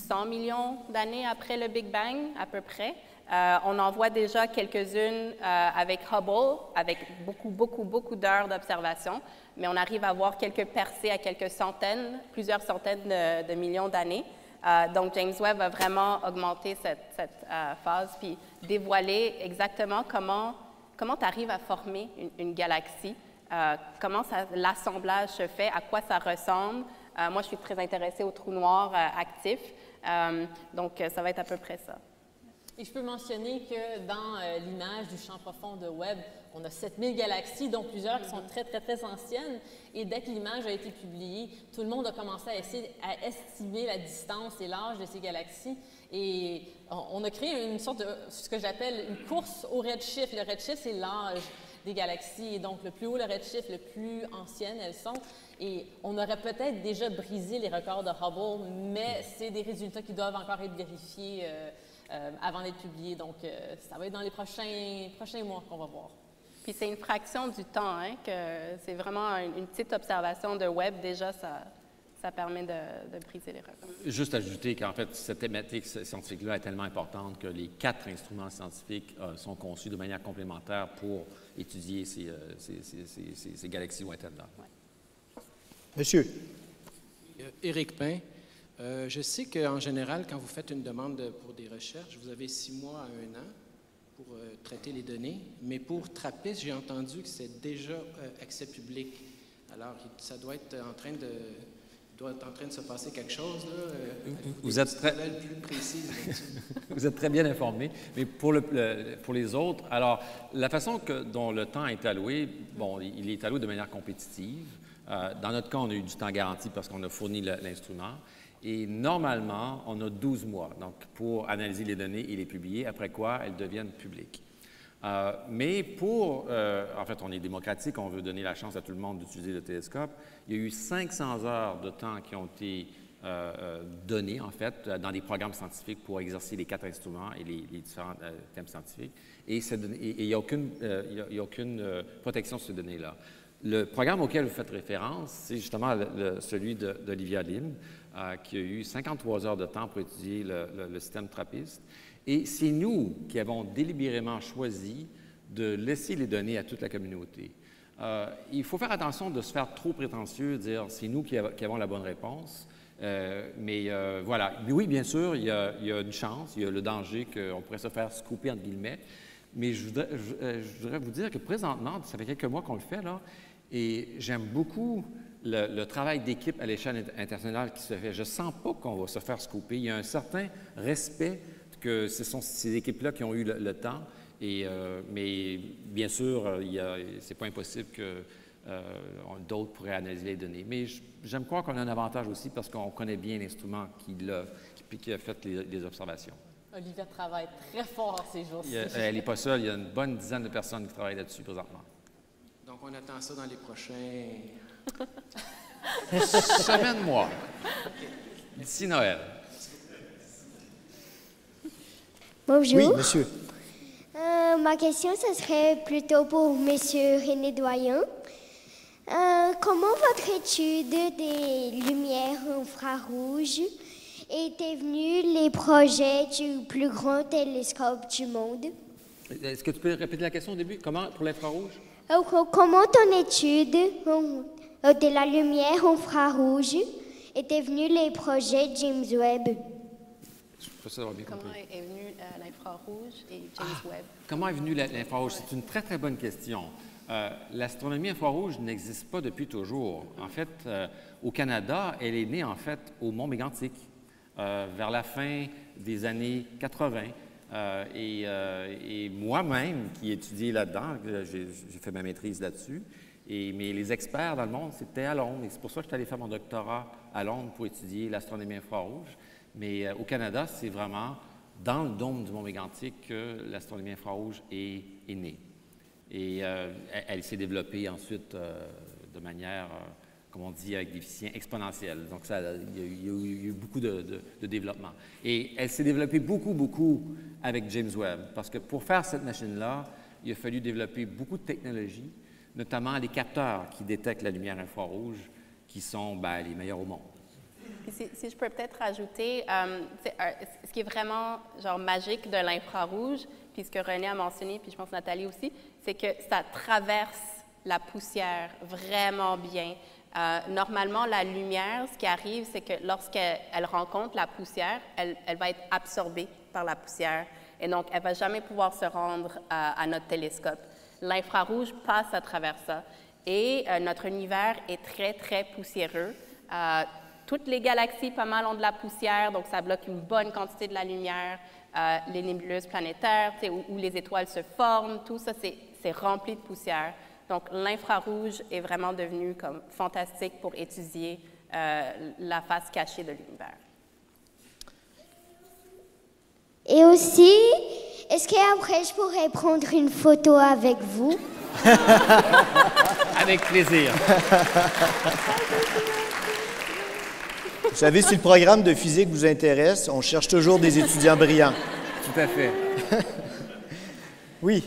100 millions d'années après le Big Bang, à peu près. Euh, on en voit déjà quelques-unes euh, avec Hubble, avec beaucoup, beaucoup, beaucoup d'heures d'observation, mais on arrive à voir quelques percées à quelques centaines, plusieurs centaines de, millions d'années. Euh, donc, James Webb va vraiment augmenter cette, phase, puis dévoiler exactement comment, comment tu arrives à former une, une galaxie, comment l'assemblage se fait, à quoi ça ressemble. Moi, je suis très intéressée aux trous noirs actifs, donc euh, ça va être à peu près ça. Et je peux mentionner que dans euh, l'image du champ profond de Webb, on a 7000 galaxies, dont plusieurs qui sont très, très, très anciennes. Et dès que l'image a été publiée, tout le monde a commencé à essayer à estimer la distance et l'âge de ces galaxies. Et on, on a créé une sorte de, ce que j'appelle une course au redshift. Le redshift, c'est l'âge des galaxies. Et donc, le plus haut le redshift, le plus anciennes elles sont. Et on aurait peut-être déjà brisé les records de Hubble, mais c'est des résultats qui doivent encore être vérifiés euh, euh, avant d'être publiés. Donc, euh, ça va être dans les prochains, prochains mois qu'on va voir. Puis c'est une fraction du temps, hein, que c'est vraiment une, une petite observation de web, déjà, ça, ça permet de, de briser les records. Juste ajouter qu'en fait, cette thématique scientifique-là est tellement importante que les quatre instruments scientifiques euh, sont conçus de manière complémentaire pour étudier ces, euh, ces- ces- ces- ces- ces galaxies lointaines-là. Monsieur. Euh, Éric Pain. Euh, je sais qu'en général, quand vous faites une demande de- pour des recherches, vous avez six mois à un an pour euh, traiter les données. Mais pour TRAPPIST, j'ai entendu que c'est déjà euh, accès public. Alors, ça doit être en train de, doit être en train de se passer quelque chose. Là. Vous êtes très- plus? Vous êtes très bien informé. Mais pour, le- le- pour les autres, alors, la façon que, dont le temps est alloué, bon, il il est alloué de manière compétitive. Euh, dans notre cas, on a eu du temps garanti parce qu'on a fourni l'instrument. Et normalement, on a 12 mois donc, pour analyser les données et les publier, après quoi elles deviennent publiques. Euh, mais pour, euh, en fait, on est démocratique, on veut donner la chance à tout le monde d'utiliser le télescope. Il y a eu 500 heures de temps qui ont été euh, données, en fait, dans des programmes scientifiques pour exercer les quatre instruments et les, différents thèmes scientifiques. Et il n'y a aucune, a- aucune protection sur ces données-là. Le programme auquel vous faites référence, c'est justement celui d'Olivia Lim, euh, qui a eu 53 heures de temps pour étudier le, système trappiste. Et c'est nous qui avons délibérément choisi de laisser les données à toute la communauté. Euh, il faut faire attention de se faire trop prétentieux, dire c'est nous qui, av- qui avons la bonne réponse. Euh, mais euh, voilà. Mais oui, bien sûr, il y, a, une chance, il y a le danger qu'on pourrait se faire scooper, entre guillemets. Mais je voudrais, je voudrais vous dire que présentement, ça fait quelques mois qu'on le fait, là, et j'aime beaucoup le, le travail d'équipe à l'échelle int- internationale qui se fait. Je ne sens pas qu'on va se faire scooper. Il y a un certain respect que ce sont ces équipes-là qui ont eu le, le temps. Et, euh, mais bien sûr, euh, a- c'est pas impossible que euh, d'autres pourraient analyser les données. Mais j'aime croire qu'on a un avantage aussi parce qu'on connaît bien l'instrument qui, l'a- qui, qui a fait les, les observations. Olivia travaille très fort ces jours-ci. Elle n'est pas seule, il y a une bonne dizaine de personnes qui travaillent là-dessus présentement. Donc, on attend ça dans les prochains... Semaine, mois. D'ici Noël. Bonjour. Oui, monsieur. Euh, ma question, ce serait plutôt pour Monsieur René Doyen. Euh, comment votre étude des lumières infrarouges était venue les projets du plus grand télescope du monde? Est-ce que tu peux répéter la question au début? Comment pour l'infrarouge? Co- comment ton étude? De la lumière infrarouge était venue les projets James Webb? Comment est est venu euh, l'infrarouge et James Webb? Comment est l'infrarouge? C'est une très, très bonne question. Euh, L'astronomie infrarouge n'existe pas depuis toujours. En fait, euh, au Canada, elle est née, en fait, au Mont Mégantic, euh, vers la fin des années 80. Euh, et euh, et moi-même, qui ai étudié là-dedans, j'ai fait ma maîtrise là-dessus. Mais les experts dans le monde, c'était à Londres. Et c'est pour ça que je suis allé faire mon doctorat à Londres pour étudier l'astronomie infrarouge. Mais euh, au Canada, c'est vraiment dans le dôme du Mont Mégantic que l'astronomie infrarouge est, née. Et elle, s'est développée ensuite de manière, comme on dit, avec des coefficients exponentiels. Donc, ça, il, y a eu, beaucoup de, développement. Et elle s'est développée beaucoup, beaucoup avec James Webb. Parce que pour faire cette machine-là, il a fallu développer beaucoup de technologies, notamment les capteurs qui détectent la lumière infrarouge, qui sont ben, les meilleurs au monde. si, si, je peux peut-être rajouter, euh, ce qui est vraiment genre magique de l'infrarouge, puis ce que René a mentionné, puis je pense Nathalie aussi, c'est que ça traverse la poussière vraiment bien. Euh, normalement, la lumière, ce qui arrive, c'est que lorsqu'elle rencontre la poussière, elle, va être absorbée par la poussière. Et donc, elle va jamais pouvoir se rendre à, à notre télescope. L'infrarouge passe à travers ça. Et euh, notre univers est très, très poussiéreux. Euh, toutes les galaxies, pas mal, ont de la poussière, donc ça bloque une bonne quantité de la lumière. Euh, les nébuleuses planétaires, où, les étoiles se forment, tout ça, c'est rempli de poussière. Donc, l'infrarouge est vraiment devenu comme fantastique pour étudier euh, la face cachée de l'univers. Et aussi, est-ce qu'après je pourrais prendre une photo avec vous? avec plaisir. Vous savez, si le programme de physique vous intéresse, on cherche toujours des étudiants brillants. Tout à fait. oui.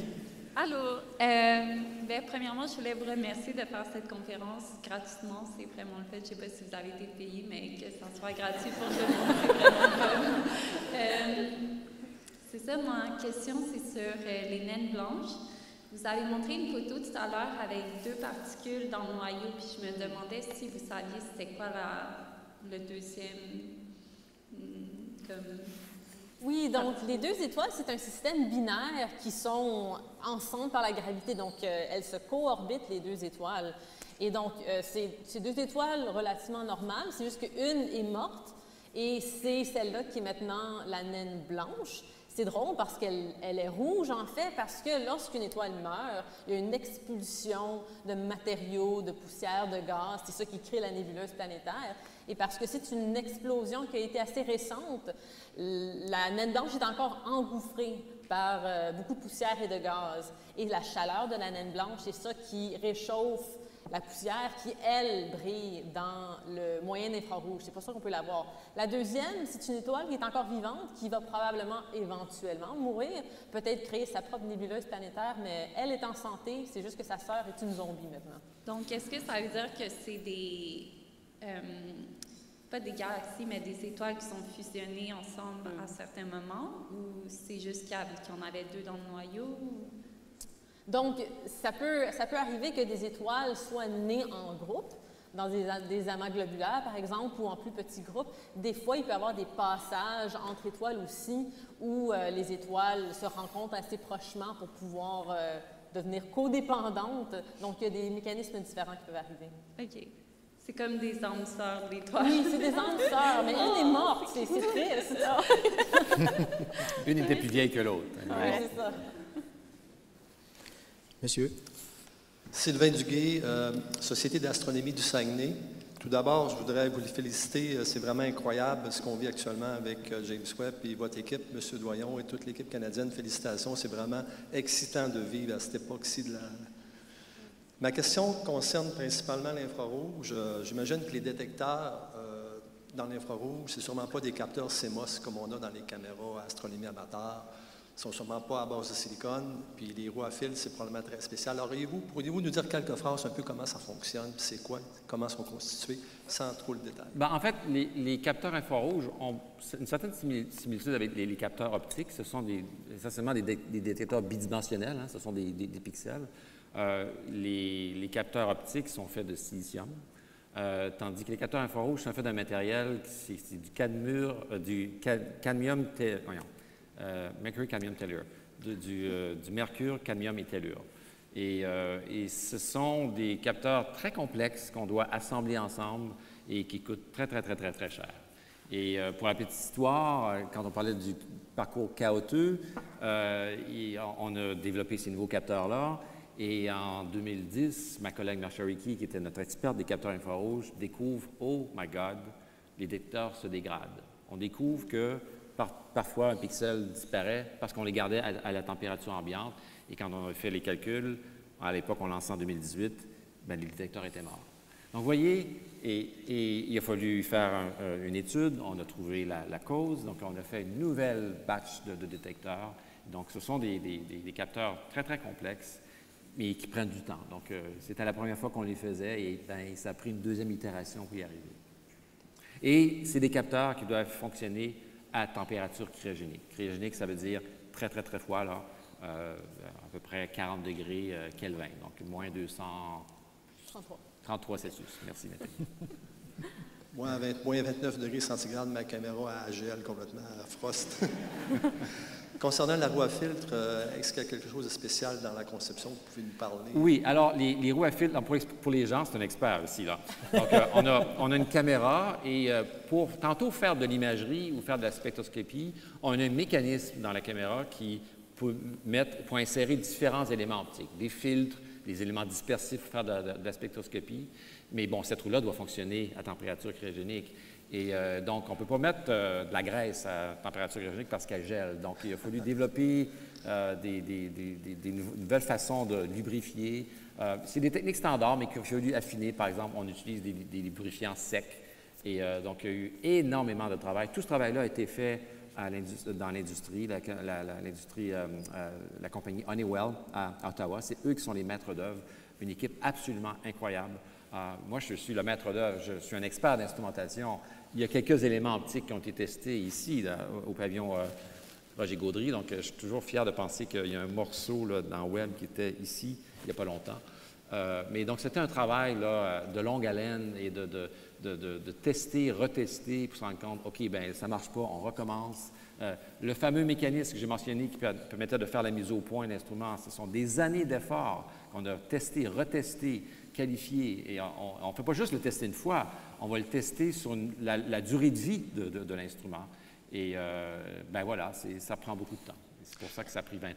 Allô. Euh, premièrement, je voulais vous remercier de faire cette conférence gratuitement. C'est vraiment le fait. Je ne sais pas si vous avez été payé, mais que ça soit gratuit pour tout le monde, c'est euh, c'est ça, ma question, c'est sur euh, les naines blanches. Vous avez montré une photo tout à l'heure avec deux particules dans le noyau, puis je me demandais si vous saviez c'était quoi la, le deuxième. Hmm, comme... Oui, donc les deux étoiles, c'est un système binaire qui sont ensemble par la gravité. Donc, euh, elles se coorbitent, les deux étoiles. Et donc, euh, c'est deux étoiles relativement normales. C'est juste qu'une est morte et c'est celle-là qui est maintenant la naine blanche. C'est drôle parce qu'elle elle est rouge, en fait, parce que lorsqu'une étoile meurt, il y a une expulsion de matériaux, de poussière, de gaz. C'est ça qui crée la nébuleuse planétaire. Et parce que c'est une explosion qui a été assez récente, la naine blanche est encore engouffrée par euh, beaucoup de poussière et de gaz. Et la chaleur de la naine blanche, c'est ça qui réchauffe la poussière qui, elle, brille dans le moyen infrarouge. C'est pour ça qu'on peut la voir. La deuxième, c'est une étoile qui est encore vivante, qui va probablement éventuellement mourir, peut-être créer sa propre nébuleuse planétaire, mais elle est en santé, c'est juste que sa sœur est une zombie maintenant. Donc, est-ce que ça veut dire que c'est des... Euh, pas des galaxies, mais des étoiles qui sont fusionnées ensemble à certains moments, ou c'est juste qu'il y en avait deux dans le noyau? Donc, ça peut, ça peut arriver que des étoiles soient nées en groupe, dans des, des, amas globulaires, par exemple, ou en plus petits groupes. Des fois, il peut y avoir des passages entre étoiles aussi, où euh, les étoiles se rencontrent assez prochement pour pouvoir euh, devenir codépendantes. Donc, il y a des mécanismes différents qui peuvent arriver. OK. C'est comme des âmes sœurs d'étoiles. Oui, c'est des âmes sœurs, mais une est morte, c'est triste. une était plus vieille que l'autre. Oui, c'est ça. Monsieur? Sylvain Duguay, euh, Société d'astronomie du Saguenay. Tout d'abord, je voudrais vous féliciter. C'est vraiment incroyable ce qu'on vit actuellement avec euh, James Webb et votre équipe, M. Doyon et toute l'équipe canadienne. Félicitations. C'est vraiment excitant de vivre à cette époque-ci de la, Ma question concerne principalement l'infrarouge. Euh, j'imagine que les détecteurs euh, dans l'infrarouge, ce ne sont sûrement pas des capteurs CMOS comme on a dans les caméras astronomie amateur. Ils sont sûrement pas à base de silicone. Puis les roues à fil, c'est probablement très spécial. Alors, pourriez-vous nous dire quelques phrases un peu comment ça fonctionne, c'est quoi, comment sont constitués, sans trop le détail? Bien, en fait, les, capteurs infrarouges ont une certaine similitude avec les, capteurs optiques. Ce sont essentiellement des, détecteurs bidimensionnels, hein. ce sont des pixels. Euh, les, capteurs optiques sont faits de silicium, euh, tandis que les capteurs infrarouges sont faits d'un matériel, c'est du, cadmure, euh, du cadmium, mercury cadmium tellure, du, mercure, cadmium et tellure. Et, et, ce sont des capteurs très complexes qu'on doit assembler ensemble et qui coûtent très, très, très, très, très cher. Et pour la petite histoire, quand on parlait du parcours chaotique, on a développé ces nouveaux capteurs-là. Et en 2010, ma collègue Marsha Rickey, qui était notre experte des capteurs infrarouges, découvre Oh my God, les détecteurs se dégradent. On découvre que parfois un pixel disparaît parce qu'on les gardait à, la température ambiante. Et quand on a fait les calculs, à l'époque, on lançait en 2018, bien, les détecteurs étaient morts. Donc, vous voyez, et, il a fallu faire une étude, on a trouvé la, cause, donc on a fait une nouvelle batch de, détecteurs. Donc, ce sont des, des capteurs très, très complexes mais qui prennent du temps. Donc, euh, c'était la première fois qu'on les faisait et ben, ça a pris une deuxième itération pour y arriver. Et c'est des capteurs qui doivent fonctionner à température cryogénique. Cryogénique, ça veut dire très, très, très froid, là, euh, à peu près 40 degrés euh, Kelvin, donc moins 233 33 Celsius. Merci, Nathalie. Moins, 29 degrés centigrades, ma caméra a gel complètement à frost. Concernant la roue à filtre, euh, est-ce qu'il y a quelque chose de spécial dans la conception? Vous pouvez nous parler? Oui, alors les, roues à filtre, pour, les gens, c'est un expert aussi. Là. Donc, euh, on, a, on, a, une caméra et euh, pour tantôt faire de l'imagerie ou faire de la spectroscopie, on a un mécanisme dans la caméra qui peut, mettre, pour insérer différents éléments optiques, des filtres, des éléments dispersifs pour faire de, de la spectroscopie. Mais bon, cette roue-là doit fonctionner à température cryogénique. Et euh, donc, on ne peut pas mettre euh, de la graisse à température cryogénique parce qu'elle gèle. Donc, il a fallu développer euh, des, nouvelles façons de lubrifier. c'est des techniques standards, mais qu'il a fallu affiner. Par exemple, on utilise des, lubrifiants secs. Et donc, il y a eu énormément de travail. Tout ce travail-là a été fait dans l'industrie, la, l'industrie, la compagnie Honeywell à Ottawa. C'est eux qui sont les maîtres d'œuvre. Une équipe absolument incroyable. moi, je suis le maître d'œuvre, je suis un expert d'instrumentation. Il y a quelques éléments optiques qui ont été testés ici, au pavillon euh, Roger Gaudry. Donc, euh, je suis toujours fier de penser qu'il y a un morceau là, dans Web qui était ici il n'y a pas longtemps. Euh, mais donc, c'était un travail de longue haleine et de, tester, retester pour se rendre compte, OK, bien, ça ne marche pas, on recommence. le fameux mécanisme que j'ai mentionné qui permettait de faire la mise au point de l'instrument, ce sont des années d'efforts qu'on a testé, retesté, qualifié. Et on ne fait pas juste le tester une fois, on va le tester sur la, durée de vie de, l'instrument. Et euh, ben voilà, ça prend beaucoup de temps. C'est pour ça que ça a pris 20 ans.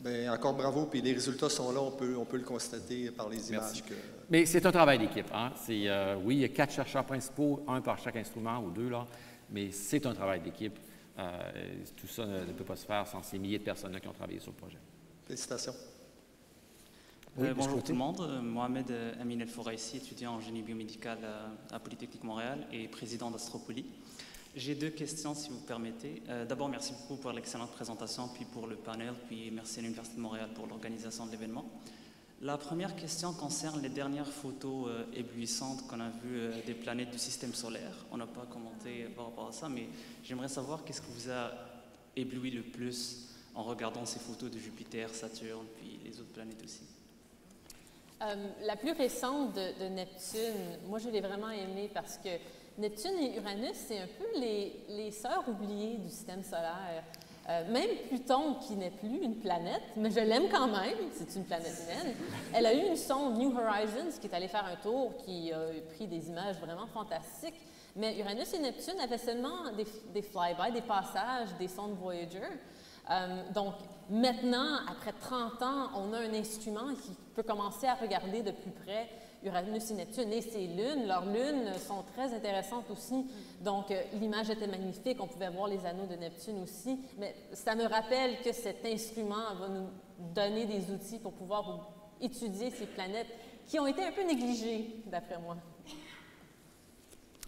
Bien, encore bravo, puis les résultats sont là, on peut, on peut le constater par les images. Que... Mais c'est un travail d'équipe. Hein? Euh, oui, il y a quatre chercheurs principaux, un par chaque instrument ou deux, là, mais c'est un travail d'équipe. Euh, tout ça ne, peut pas se faire sans ces milliers de personnes qui ont travaillé sur le projet. Félicitations. Euh, bonjour tout le monde, euh, Mohamed euh, Amin El Fouraïsi, étudiant en génie biomédical à, Polytechnique Montréal et président d'Astropoly. J'ai deux questions si vous permettez. D'abord, merci beaucoup pour l'excellente présentation, puis pour le panel, puis merci à l'Université de Montréal pour l'organisation de l'événement. La première question concerne les dernières photos éblouissantes qu'on a vues des planètes du système solaire. On n'a pas commenté par rapport à ça, mais j'aimerais savoir qu'est-ce qui vous a ébloui le plus en regardant ces photos de Jupiter, Saturne, puis les autres planètes aussi. Euh, la plus récente de, Neptune, moi je l'ai vraiment aimée parce que Neptune et Uranus, c'est un peu les, sœurs oubliées du système solaire. Euh, même Pluton, qui n'est plus une planète, mais je l'aime quand même, c'est une planète humaine, elle a eu une sonde New Horizons qui est allée faire un tour, qui a pris des images vraiment fantastiques. Mais Uranus et Neptune avaient seulement des, des flyby, des passages des sondes Voyager. Euh, donc, maintenant, après 30 ans, on a un instrument qui peut commencer à regarder de plus près Uranus et Neptune et ses lunes. Leurs lunes sont très intéressantes aussi. Donc, euh, l'image était magnifique. On pouvait voir les anneaux de Neptune aussi. Mais ça me rappelle que cet instrument va nous donner des outils pour pouvoir étudier ces planètes qui ont été un peu négligées, d'après moi.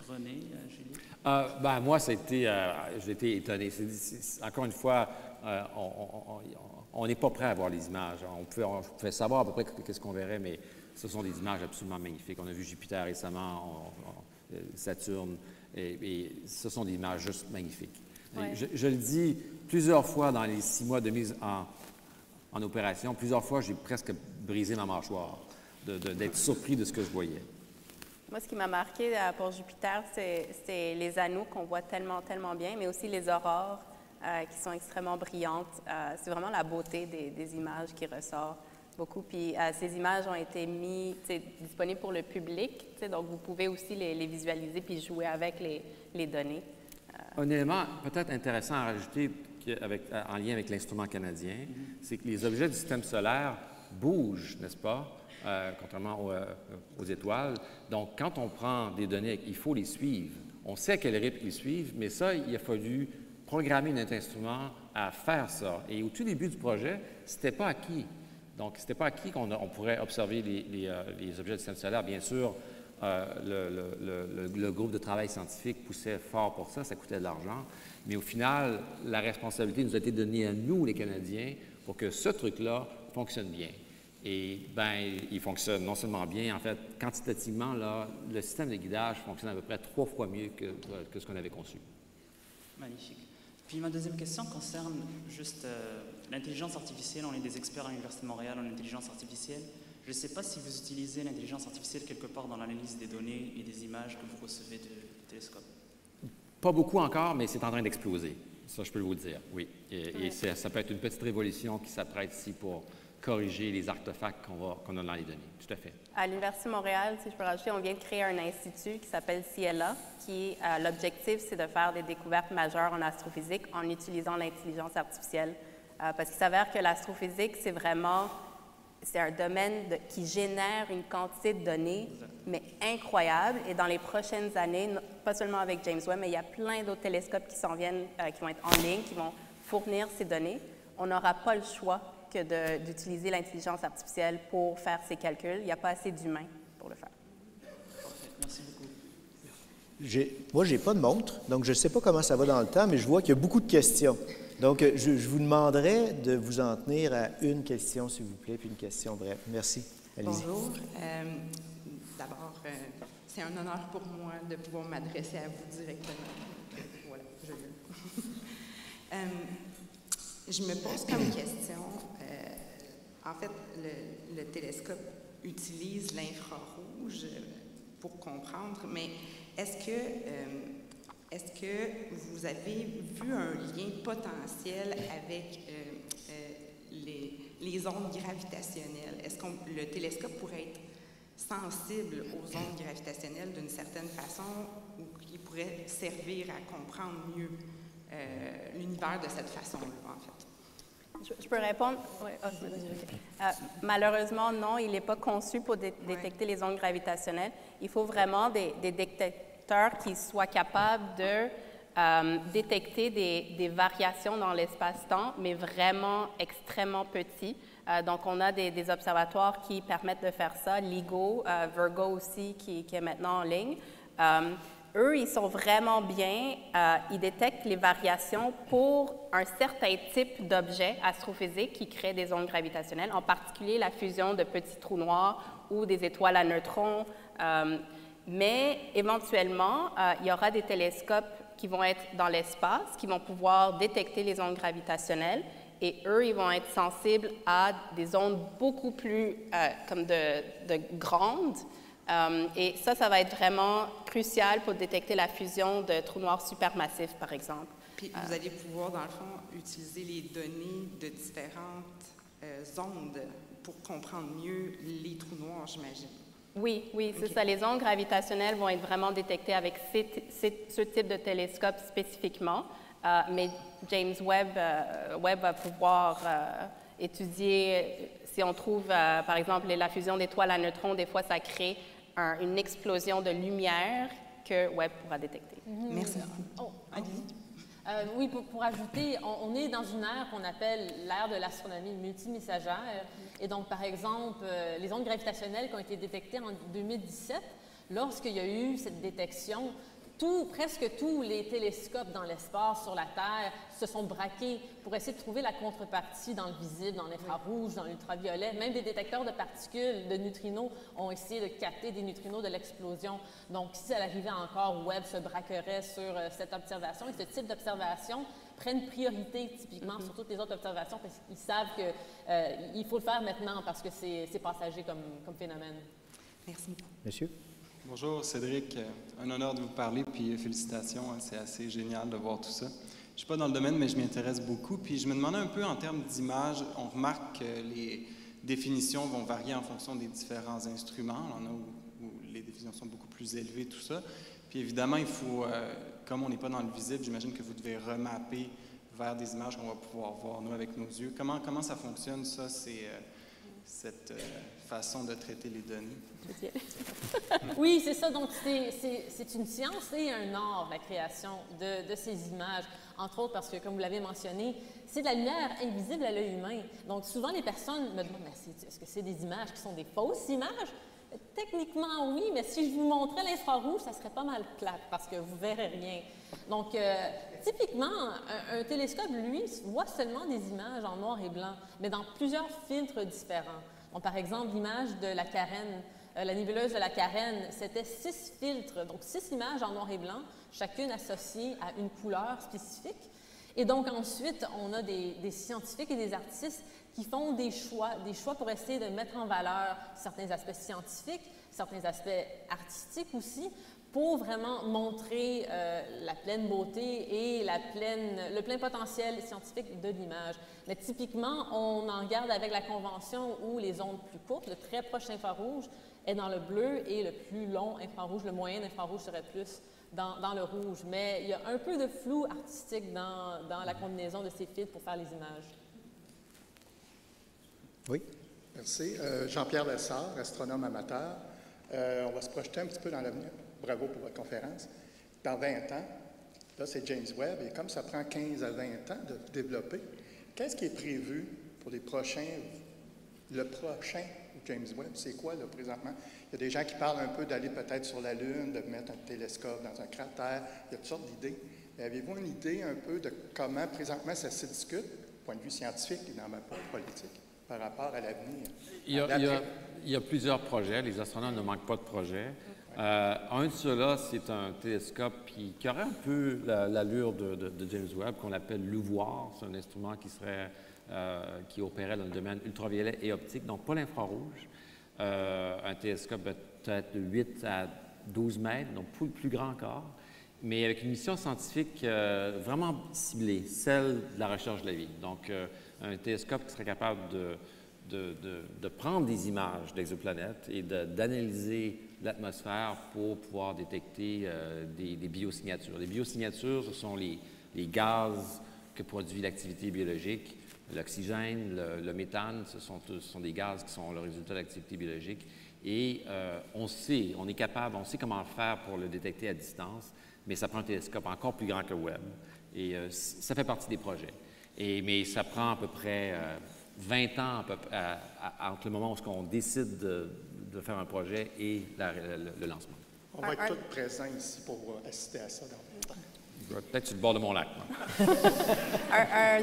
René, euh, Julie? ben, moi, ça a été, j'ai été étonné. encore une fois, euh, on n'est pas prêt à voir les images. On pouvait, savoir à peu près qu'est-ce qu'on verrait, mais ce sont des images absolument magnifiques. On a vu Jupiter récemment, euh, Saturne, et, ce sont des images juste magnifiques. Je, le dis plusieurs fois dans les six mois de mise en, opération, plusieurs fois, j'ai presque brisé ma mâchoire d'être surpris de ce que je voyais. Moi, ce qui m'a marqué euh, pour Jupiter, c'est les anneaux qu'on voit tellement, tellement bien, mais aussi les aurores. Euh, qui sont extrêmement brillantes. Euh, c'est vraiment la beauté des, images qui ressort beaucoup. Puis euh, ces images ont été mises disponibles pour le public, donc vous pouvez aussi les, visualiser puis jouer avec les, les données. Un élément peut-être intéressant à rajouter avec, en lien avec l'instrument canadien, mm-hmm. c'est que les objets du système solaire bougent, n'est-ce pas? contrairement aux, aux, étoiles. Donc, quand on prend des données, il faut les suivre. On sait à quel rythme ils suivent, mais ça, il a fallu programmer notre instrument à faire ça. Et au tout début du projet, ce n'était pas acquis. Donc, ce n'était pas acquis qu'on on pourrait observer les, euh, les, objets du système solaire. Bien sûr, euh, le, groupe de travail scientifique poussait fort pour ça, ça coûtait de l'argent. Mais au final, la responsabilité nous a été donnée à nous, les Canadiens, pour que ce truc-là fonctionne bien. Et ben, il fonctionne non seulement bien, en fait, quantitativement, le système de guidage fonctionne à peu près trois fois mieux que ce qu'on avait conçu. Magnifique. Puis ma deuxième question concerne juste euh, l'intelligence artificielle. On est des experts à l'Université de Montréal en intelligence artificielle. Je ne sais pas si vous utilisez l'intelligence artificielle quelque part dans l'analyse des données et des images que vous recevez du télescope. Pas beaucoup encore, mais c'est en train d'exploser. Ça, je peux vous le dire, oui. Et, ça peut être une petite révolution qui s'apprête ici pour corriger les artefacts qu'on a dans les données. Tout à fait. À l'Université de Montréal, si je peux rajouter, on vient de créer un institut qui s'appelle CIELA, qui euh, l'objectif, c'est de faire des découvertes majeures en astrophysique en utilisant l'intelligence artificielle. Euh, parce qu'il s'avère que l'astrophysique, c'est vraiment c'est un domaine qui génère une quantité de données, mais incroyable. Et dans les prochaines années, pas seulement avec James Webb, mais il y a plein d'autres télescopes qui s'en viennent, euh, qui vont être en ligne, qui vont fournir ces données. On n'aura pas le choix que d'utiliser l'intelligence artificielle pour faire ces calculs. Il n'y a pas assez d'humains pour le faire. Merci beaucoup. Moi, je n'ai pas de montre, donc je ne sais pas comment ça va dans le temps, mais je vois qu'il y a beaucoup de questions. Donc, je, vous demanderai de vous en tenir à une question, s'il vous plaît, puis une question brève. Merci. Bonjour. Euh, d'abord, euh, c'est un honneur pour moi de pouvoir m'adresser à vous directement. Voilà, je veux. Euh, je me pose comme question, en fait, le, télescope utilise l'infrarouge pour comprendre, mais est-ce que est-ce que vous avez vu un lien potentiel avec euh, euh, les, ondes gravitationnelles? Est-ce que le télescope pourrait être sensible aux ondes gravitationnelles d'une certaine façon ou qu'il pourrait servir à comprendre mieux euh, l'univers de cette façon-là, en fait? Je, peux répondre? Oui. Ah, malheureusement, non, il n'est pas conçu pour détecter les ondes gravitationnelles. Il faut vraiment des, des détecteurs qui soit capable de euh, détecter des, variations dans l'espace-temps, mais vraiment extrêmement petits. Euh, donc, on a des, observatoires qui permettent de faire ça. LIGO, euh, Virgo aussi, qui, qui, est maintenant en ligne. Eux, ils sont vraiment bien. ils détectent les variations pour un certain type d'objet astrophysique qui crée des ondes gravitationnelles, en particulier la fusion de petits trous noirs ou des étoiles à neutrons. Mais éventuellement, euh, il y aura des télescopes qui vont être dans l'espace, qui vont pouvoir détecter les ondes gravitationnelles. Et eux, ils vont être sensibles à des ondes beaucoup plus euh, comme de, grandes. Euh, et ça, ça va être vraiment crucial pour détecter la fusion de trous noirs supermassifs, par exemple. Puis vous allez pouvoir, dans le fond, utiliser les données de différentes ondes pour comprendre mieux les trous noirs, j'imagine. Oui, oui, c'est ça. Les ondes gravitationnelles vont être vraiment détectées avec ce type de télescope spécifiquement. Euh, mais James Webb, euh, Webb va pouvoir euh, étudier, si on trouve, par exemple, la fusion d'étoiles à neutrons, des fois, ça crée une explosion de lumière que Webb pourra détecter. Mhm. Merci Oh, oui, pour, ajouter, on, est dans une ère qu'on appelle l'ère de l'astronomie multimessagère. Et donc, par exemple, euh, les ondes gravitationnelles qui ont été détectées en 2017, lorsqu'il y a eu cette détection, tout, presque tous les télescopes dans l'espace, sur la Terre, se sont braqués pour essayer de trouver la contrepartie dans le visible, dans l'infrarouge, dans l'ultraviolet. Même des détecteurs de particules, de neutrinos, ont essayé de capter des neutrinos de l'explosion. Donc, si ça arrivait encore, Webb se braquerait sur euh, cette observation. Et ce type d'observation prennent priorité typiquement sur toutes les autres observations parce qu'ils savent qu'il euh, faut le faire maintenant parce que c'est passager comme, comme phénomène. Merci Monsieur? Bonjour Cédric, un honneur de vous parler, puis félicitations, hein, c'est assez génial de voir tout ça. Je ne suis pas dans le domaine, mais je m'intéresse beaucoup, puis je me demandais un peu en termes d'image, on remarque que les définitions vont varier en fonction des différents instruments, on en a où, les définitions sont beaucoup plus élevées, tout ça. Puis évidemment, il faut, euh, comme on n'est pas dans le visible, j'imagine que vous devez remapper vers des images qu'on va pouvoir voir, nous, avec nos yeux. Comment, comment ça fonctionne, ça, c'est, euh, cette euh, façon de traiter les données? oui, c'est ça. Donc, c'est, une science et un art, la création de, ces images. Entre autres parce que, comme vous l'avez mentionné, c'est de la lumière invisible à l'œil humain. Donc, souvent, les personnes me demandent, est-ce que c'est des images qui sont des fausses images? Techniquement, oui, mais si je vous montrais l'infrarouge, ça serait pas mal plate parce que vous verrez rien. Donc, euh, typiquement, un, télescope, lui, voit seulement des images en noir et blanc, mais dans plusieurs filtres différents. Par exemple, l'image de la carène, euh, la nébuleuse de la carène, c'était six filtres, donc six images en noir et blanc, chacune associée à une couleur spécifique. Et donc ensuite, on a des, des, scientifiques et des artistes qui font des choix, des choix pour essayer de mettre en valeur certains aspects scientifiques, certains aspects artistiques aussi, pour vraiment montrer euh, la pleine beauté et la pleine, le plein potentiel scientifique de l'image. Mais typiquement, on en garde avec la convention où les ondes plus courtes, le très proche infrarouge, est dans le bleu et le plus long infrarouge, le moyen infrarouge serait plus dans, dans, le rouge. Mais il y a un peu de flou artistique dans, dans la combinaison de ces fils pour faire les images. Oui? Merci. Euh, Jean-Pierre Lessard, astronome amateur. Euh, on va se projeter un petit peu dans l'avenir. Bravo pour votre conférence. Dans 20 ans, là, c'est James Webb, et comme ça prend 15 à 20 ans de développer, qu'est-ce qui est prévu pour les prochains, le prochain James Webb? C'est quoi, là, présentement? Il y a des gens qui parlent un peu d'aller peut-être sur la Lune, de mettre un télescope dans un cratère. Il y a toutes sortes d'idées. Avez-vous une idée un peu de comment, présentement, ça se discute, du point de vue scientifique et dans ma politique, par rapport à l'avenir? Il, il, y a plusieurs projets. Les astronautes ne manquent pas de projets. Euh, un de ceux-là, c'est un télescope qui, aurait un peu l'allure de, James Webb, qu'on appelle l'ouvoir. C'est un instrument qui euh, qui opérait dans le domaine ultraviolet et optique, donc pas l'infrarouge. Euh, un télescope peut-être de 8 à 12 mètres, donc plus, plus grand encore, mais avec une mission scientifique vraiment ciblée, celle de la recherche de la vie. Donc, un télescope qui serait capable de, de, prendre des images d'exoplanètes et d'analyser l'atmosphère pour pouvoir détecter euh, des, biosignatures. Les biosignatures, ce sont les, gaz que produit l'activité biologique. L'oxygène, le, méthane, ce sont, sont, des gaz qui sont le résultat de l'activité biologique. Et euh, on sait, on est capable, on sait comment faire pour le détecter à distance, mais ça prend un télescope encore plus grand que le Webb. Et euh, ça fait partie des projets. Et, mais ça prend à peu près 20 ans entre le moment où on décide de, de faire un projet et le, lancement. On va être tous présents ici pour euh, assister à ça dans le temps. Peut-être sur le bord de mon lac.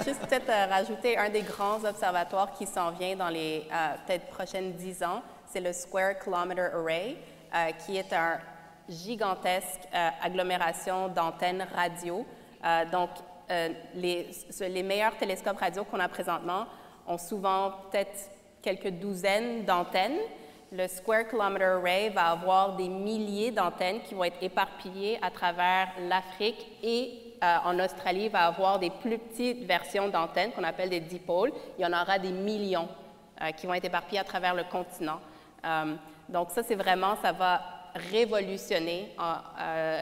juste peut-être euh, rajouter un des grands observatoires qui s'en vient dans les euh, peut-être prochaines dix ans, c'est le Square Kilometer Array, qui est un gigantesque agglomération d'antennes radio. donc, les, les meilleurs télescopes radio qu'on a présentement ont souvent peut-être quelques douzaines d'antennes le Square Kilometer Array va avoir des milliers d'antennes qui vont être éparpillées à travers l'Afrique et euh, en Australie, va avoir des plus petites versions d'antennes qu'on appelle des dipoles. Il y en aura des millions euh, qui vont être éparpillés à travers le continent. Euh, donc ça, c'est vraiment, ça va révolutionner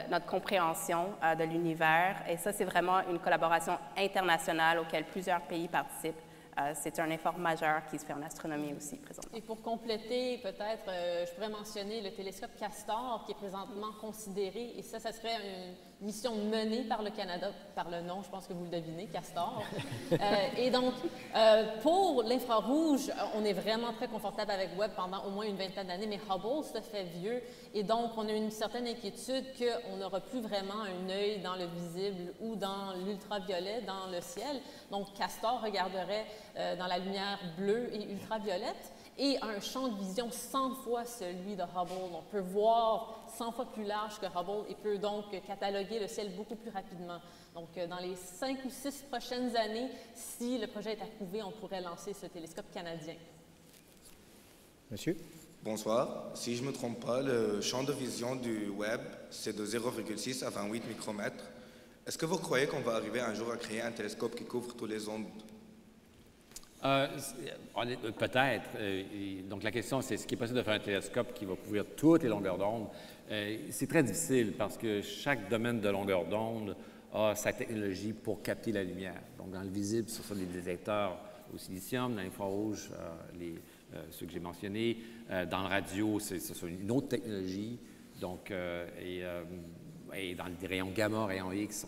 notre compréhension de l'univers. Et ça, c'est vraiment une collaboration internationale auquel plusieurs pays participent. Euh, c'est un effort majeur qui se fait en astronomie aussi présentement. Et pour compléter, peut-être, euh, je pourrais mentionner le télescope Castor qui est présentement considéré, et ça, ça serait une mission menée par le Canada, par le nom, je pense que vous le devinez, Castor. euh, et donc, euh, pour l'infrarouge, on est vraiment très confortable avec Webb pendant au moins une vingtaine d'années, mais Hubble se fait vieux, et donc on a une certaine inquiétude qu'on n'aura plus vraiment un œil dans le visible ou dans l'ultraviolet, dans le ciel. Donc, Castor regarderait euh, dans la lumière bleue et ultraviolette et un champ de vision 100 fois celui de Hubble. On peut voir 100 fois plus large que Hubble et peut donc cataloguer le ciel beaucoup plus rapidement. Donc, euh, dans les cinq ou six prochaines années, si le projet est approuvé, on pourrait lancer ce télescope canadien. Monsieur? Bonsoir. Si je ne me trompe pas, le champ de vision du Webb, c'est de 0,6 à 28 micromètres. Est-ce que vous croyez qu'on va arriver un jour à créer un télescope qui couvre tous les ondes? Euh, euh, peut-être. Euh, donc la question, c'est ce qui est possible de faire un télescope qui va couvrir toutes les longueurs d'onde? C'est très difficile parce que chaque domaine de longueur d'onde a sa technologie pour capter la lumière. Donc dans le visible, ce sont des détecteurs au silicium, dans l'infrarouge, les, ceux que j'ai mentionnés. dans le radio, c'est une autre technologie. Donc, et, dans les rayons gamma, rayons X,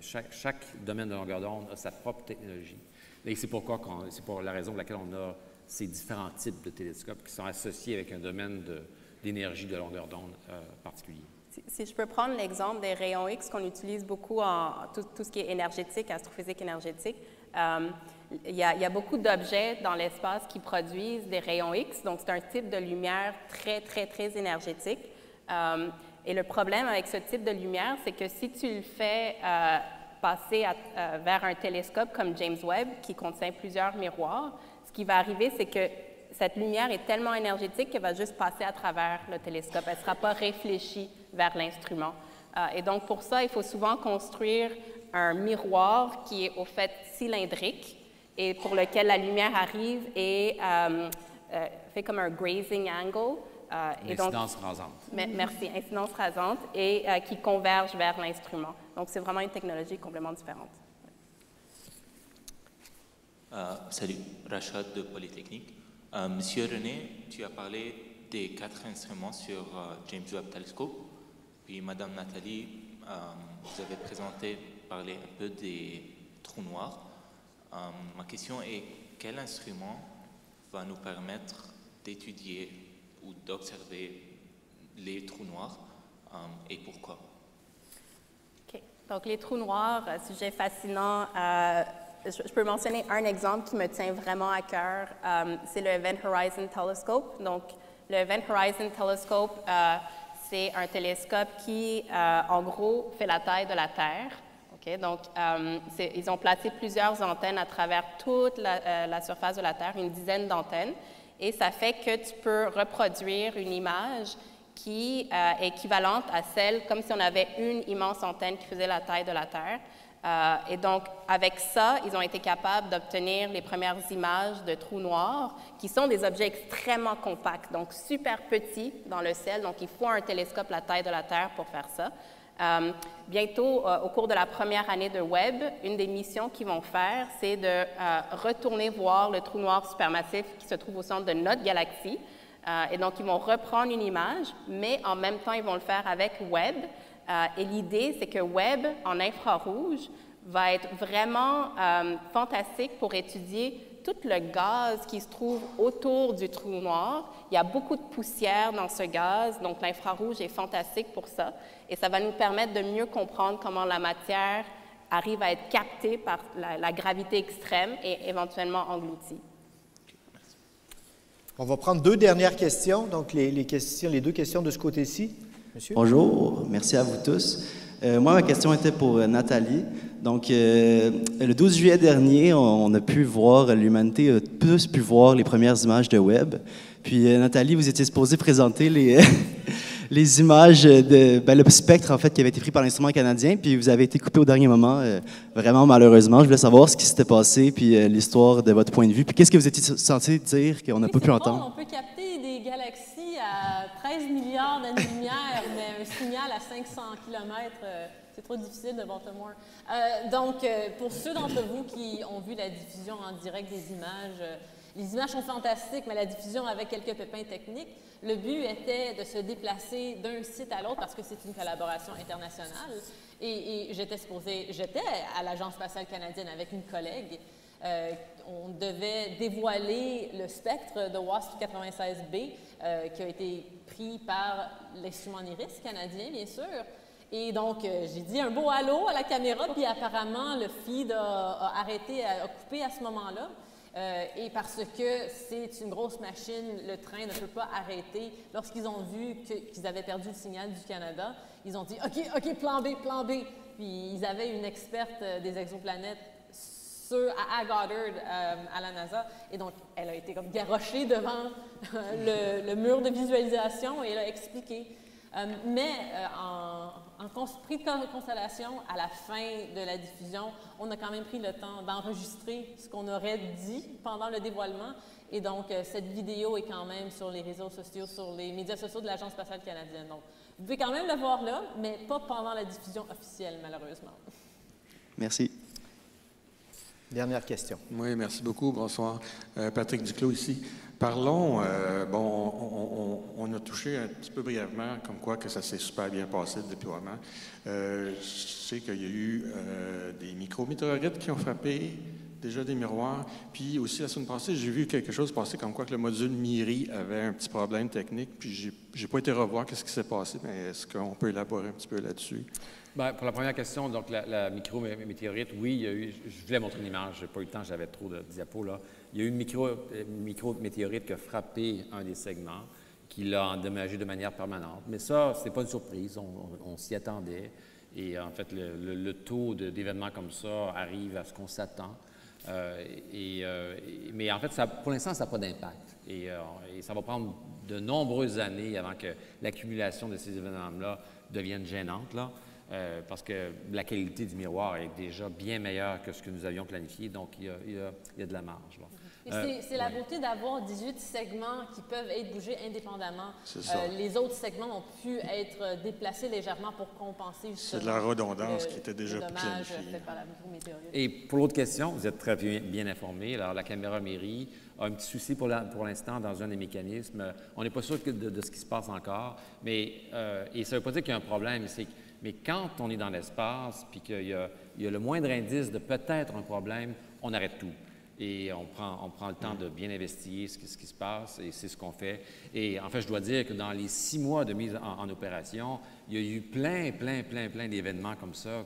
chaque, chaque domaine de longueur d'onde a sa propre technologie. Et c'est pourquoi, c'est pour la raison pour laquelle on a ces différents types de télescopes qui sont associés avec un domaine d'énergie de, longueur d'onde euh, particulier. Si, je peux prendre l'exemple des rayons X qu'on utilise beaucoup en tout, ce qui est énergétique, astrophysique énergétique, euh, il, y a, beaucoup d'objets dans l'espace qui produisent des rayons X, donc c'est un type de lumière très, très, très énergétique. Euh, et le problème avec ce type de lumière, c'est que si tu le fais passer vers un télescope comme James Webb, qui contient plusieurs miroirs, ce qui va arriver, c'est que cette lumière est tellement énergétique qu'elle va juste passer à travers le télescope. Elle ne sera pas réfléchie vers l'instrument. Euh, et donc, pour ça, il faut souvent construire un miroir qui est au fait cylindrique et pour lequel la lumière arrive et euh, euh, fait comme un grazing angle. incidence rasante. Merci, incidence rasante et qui converge vers l'instrument. Donc, c'est vraiment une technologie complètement différente. salut, Rachad de Polytechnique. Monsieur René, tu as parlé des quatre instruments sur James Webb Telescope. Puis Madame Nathalie, euh, vous avez présenté, parlé un peu des trous noirs. Euh, ma question est, quel instrument va nous permettre d'étudier ou d'observer les trous noirs euh, et pourquoi? OK. Donc, les trous noirs, sujet fascinant. Je, peux mentionner un exemple qui me tient vraiment à cœur. c'est le Event Horizon Telescope. Donc, le Event Horizon Telescope c'est un télescope qui, euh, en gros, fait la taille de la Terre. Donc, euh, ils ont placé plusieurs antennes à travers toute euh, la, surface de la Terre, une dizaine d'antennes, et ça fait que tu peux reproduire une image qui est équivalente à celle comme si on avait une immense antenne qui faisait la taille de la Terre. Euh, et donc, avec ça, ils ont été capables d'obtenir les premières images de trous noirs, qui sont des objets extrêmement compacts, donc super petits dans le ciel. Donc, il faut un télescope la taille de la Terre pour faire ça. Euh, bientôt, euh, au cours de la première année de Webb, une des missions qu'ils vont faire, c'est de retourner voir le trou noir supermassif qui se trouve au centre de notre galaxie. et donc, ils vont reprendre une image, mais en même temps, ils vont le faire avec Webb. Euh, et l'idée, c'est que Webb en infrarouge va être vraiment euh, fantastique pour étudier tout le gaz qui se trouve autour du trou noir. Il y a beaucoup de poussière dans ce gaz, donc l'infrarouge est fantastique pour ça. Et ça va nous permettre de mieux comprendre comment la matière arrive à être captée par la, gravité extrême et éventuellement engloutie. On va prendre deux dernières questions, donc les, deux questions de ce côté-ci. Bonjour, merci à vous tous. Euh, moi, ma question était pour euh, Nathalie. Donc, euh, le 12 juillet dernier, on, a pu voir, l'humanité a plus pu voir les premières images de web. Puis, Nathalie, vous étiez supposée présenter les, les images de ben, le spectre, en fait, qui avait été pris par l'instrument canadien. Puis, vous avez été coupé au dernier moment, vraiment malheureusement. Je voulais savoir ce qui s'était passé, puis l'histoire de votre point de vue. Puis, qu'est-ce que vous étiez censé dire qu'on n'a pas pu entendre? On peut capter des galaxies à 13 milliards d'années-lumière, mais un signal à 500 km, euh, c'est trop difficile de Baltimore. Euh, donc, euh, pour ceux d'entre vous qui ont vu la diffusion en direct des images, les images sont fantastiques, mais la diffusion avait quelques pépins techniques. Le but était de se déplacer d'un site à l'autre parce que c'est une collaboration internationale. Et, j'étais supposée, j'étais à l'Agence spatiale canadienne avec une collègue. on devait dévoiler le spectre de WASP 96B euh, qui a été par l'instrument NIRIS canadien, bien sûr. Et donc, euh, j'ai dit un beau allô à la caméra, puis apparemment, le feed a, arrêté, a, coupé à ce moment-là. Euh, et parce que c'est une grosse machine, le train ne peut pas arrêter. Lorsqu'ils ont vu qu'ils avaient perdu le signal du Canada, ils ont dit OK, OK, plan B, plan B. Puis ils avaient une experte des exoplanètes à, Goddard, euh, à la NASA. Et donc, elle a été comme garochée devant euh, le, mur de visualisation et elle a expliqué. Euh, mais en, en prix de constellation, à la fin de la diffusion, on a quand même pris le temps d'enregistrer ce qu'on aurait dit pendant le dévoilement. Et donc, cette vidéo est quand même sur les réseaux sociaux, sur les médias sociaux de l'Agence spatiale canadienne. Donc, vous pouvez quand même le voir là, mais pas pendant la diffusion officielle, malheureusement. Merci. Dernière question. Oui, merci beaucoup. Bonsoir. Euh, Patrick Duclos ici. Parlons, euh, bon, on, a touché un petit peu brièvement comme quoi que ça s'est super bien passé le déploiement. Euh, je sais qu'il y a eu des micro-météorites qui ont frappé, déjà des miroirs. Puis aussi, la semaine passée, j'ai vu quelque chose passer comme quoi que le module MIRI avait un petit problème technique. Puis j'ai, j'ai pas été revoir qu'est-ce qui s'est passé, mais est-ce qu'on peut élaborer un petit peu là-dessus? Bien, pour la première question, donc la, la micro-météorite, oui, il y a eu, je voulais montrer une image, je n'ai pas eu le temps, j'avais trop de diapos là. Il y a eu une micro-météorite qui a frappé un des segments, qui l'a endommagé de manière permanente. Mais ça, ce n'est pas une surprise, on, s'y attendait. Et en fait, le, taux d'événements comme ça arrive à ce qu'on s'attend. Euh, euh, mais en fait, ça, pour l'instant, ça n'a pas d'impact. Et, euh, et, ça va prendre de nombreuses années avant que l'accumulation de ces événements-là devienne gênante. Là. Euh, parce que la qualité du miroir est déjà bien meilleure que ce que nous avions planifié, donc il y a, il y a, de la marge. Euh, c'est la beauté d'avoir 18 segments qui peuvent être bougés indépendamment. Euh, les autres segments ont pu être déplacés légèrement pour compenser C'est de la redondance qui était déjà planifiée. Et pour l'autre question, vous êtes très bien, bien informé. Alors, la caméra mairie a un petit souci pour l'instant dans un des mécanismes. On n'est pas sûr de, de, ce qui se passe encore, mais et ça ne veut pas dire qu'il y a un problème. C'est mais quand on est dans l'espace, puis qu'il y, a le moindre indice de peut-être un problème, on arrête tout. Et on prend, on prend le temps de bien investiguer ce, qui se passe, et c'est ce qu'on fait. Et en fait, je dois dire que dans les six mois de mise en, opération, il y a eu plein, plein, plein, plein d'événements comme ça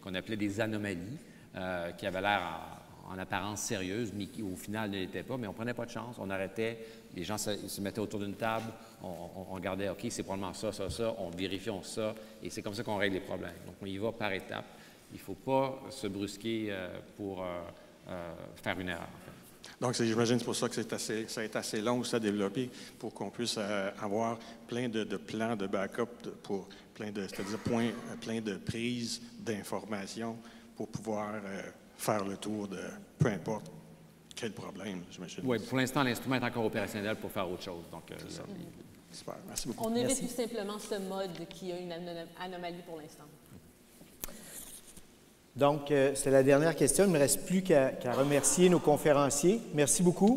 qu'on appelait des anomalies, euh, qui avaient l'air en apparence sérieuse, mais qui au final ne l'étaient pas, mais on prenait pas de chance, on arrêtait, les gens se, mettaient autour d'une table, on, regardait, OK, c'est probablement ça, ça, ça, on vérifie ça, et c'est comme ça qu'on règle les problèmes. Donc, on y va par étapes. Il ne faut pas se brusquer euh, pour euh, euh, faire une erreur. Donc, j'imagine c'est pour ça que assez, ça a été assez long aussi à développer pour qu'on puisse avoir plein de, plans de backup pour plein de, c'est-à-dire plein de prises d'informations pour pouvoir faire le tour de peu importe quel problème, j'imagine. Oui, pour l'instant, l'instrument est encore opérationnel pour faire autre chose. Donc, euh, Super, merci beaucoup. On évite tout simplement ce mode qui a une anomalie pour l'instant. Donc, euh, c'est la dernière question. Il ne me reste plus qu'à remercier nos conférenciers. Merci beaucoup.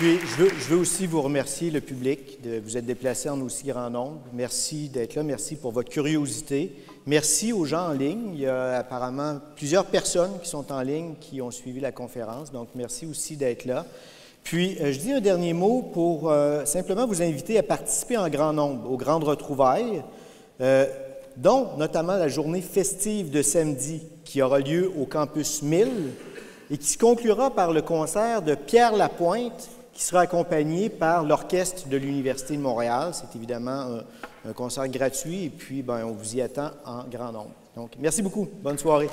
Puis, je veux, aussi vous remercier, le public, de vous être déplacé en aussi grand nombre. Merci d'être là. Merci pour votre curiosité. Merci aux gens en ligne. Il y a apparemment plusieurs personnes qui sont en ligne qui ont suivi la conférence. Donc, merci aussi d'être là. Puis, euh, je dis un dernier mot pour euh, simplement vous inviter à participer en grand nombre aux grandes retrouvailles, euh, dont notamment la journée festive de samedi qui aura lieu au campus 1000 et qui se conclura par le concert de Pierre Lapointe qui sera accompagné par l'Orchestre de l'Université de Montréal. C'est évidemment un, concert gratuit et puis ben, on vous y attend en grand nombre. Donc, merci beaucoup. Bonne soirée.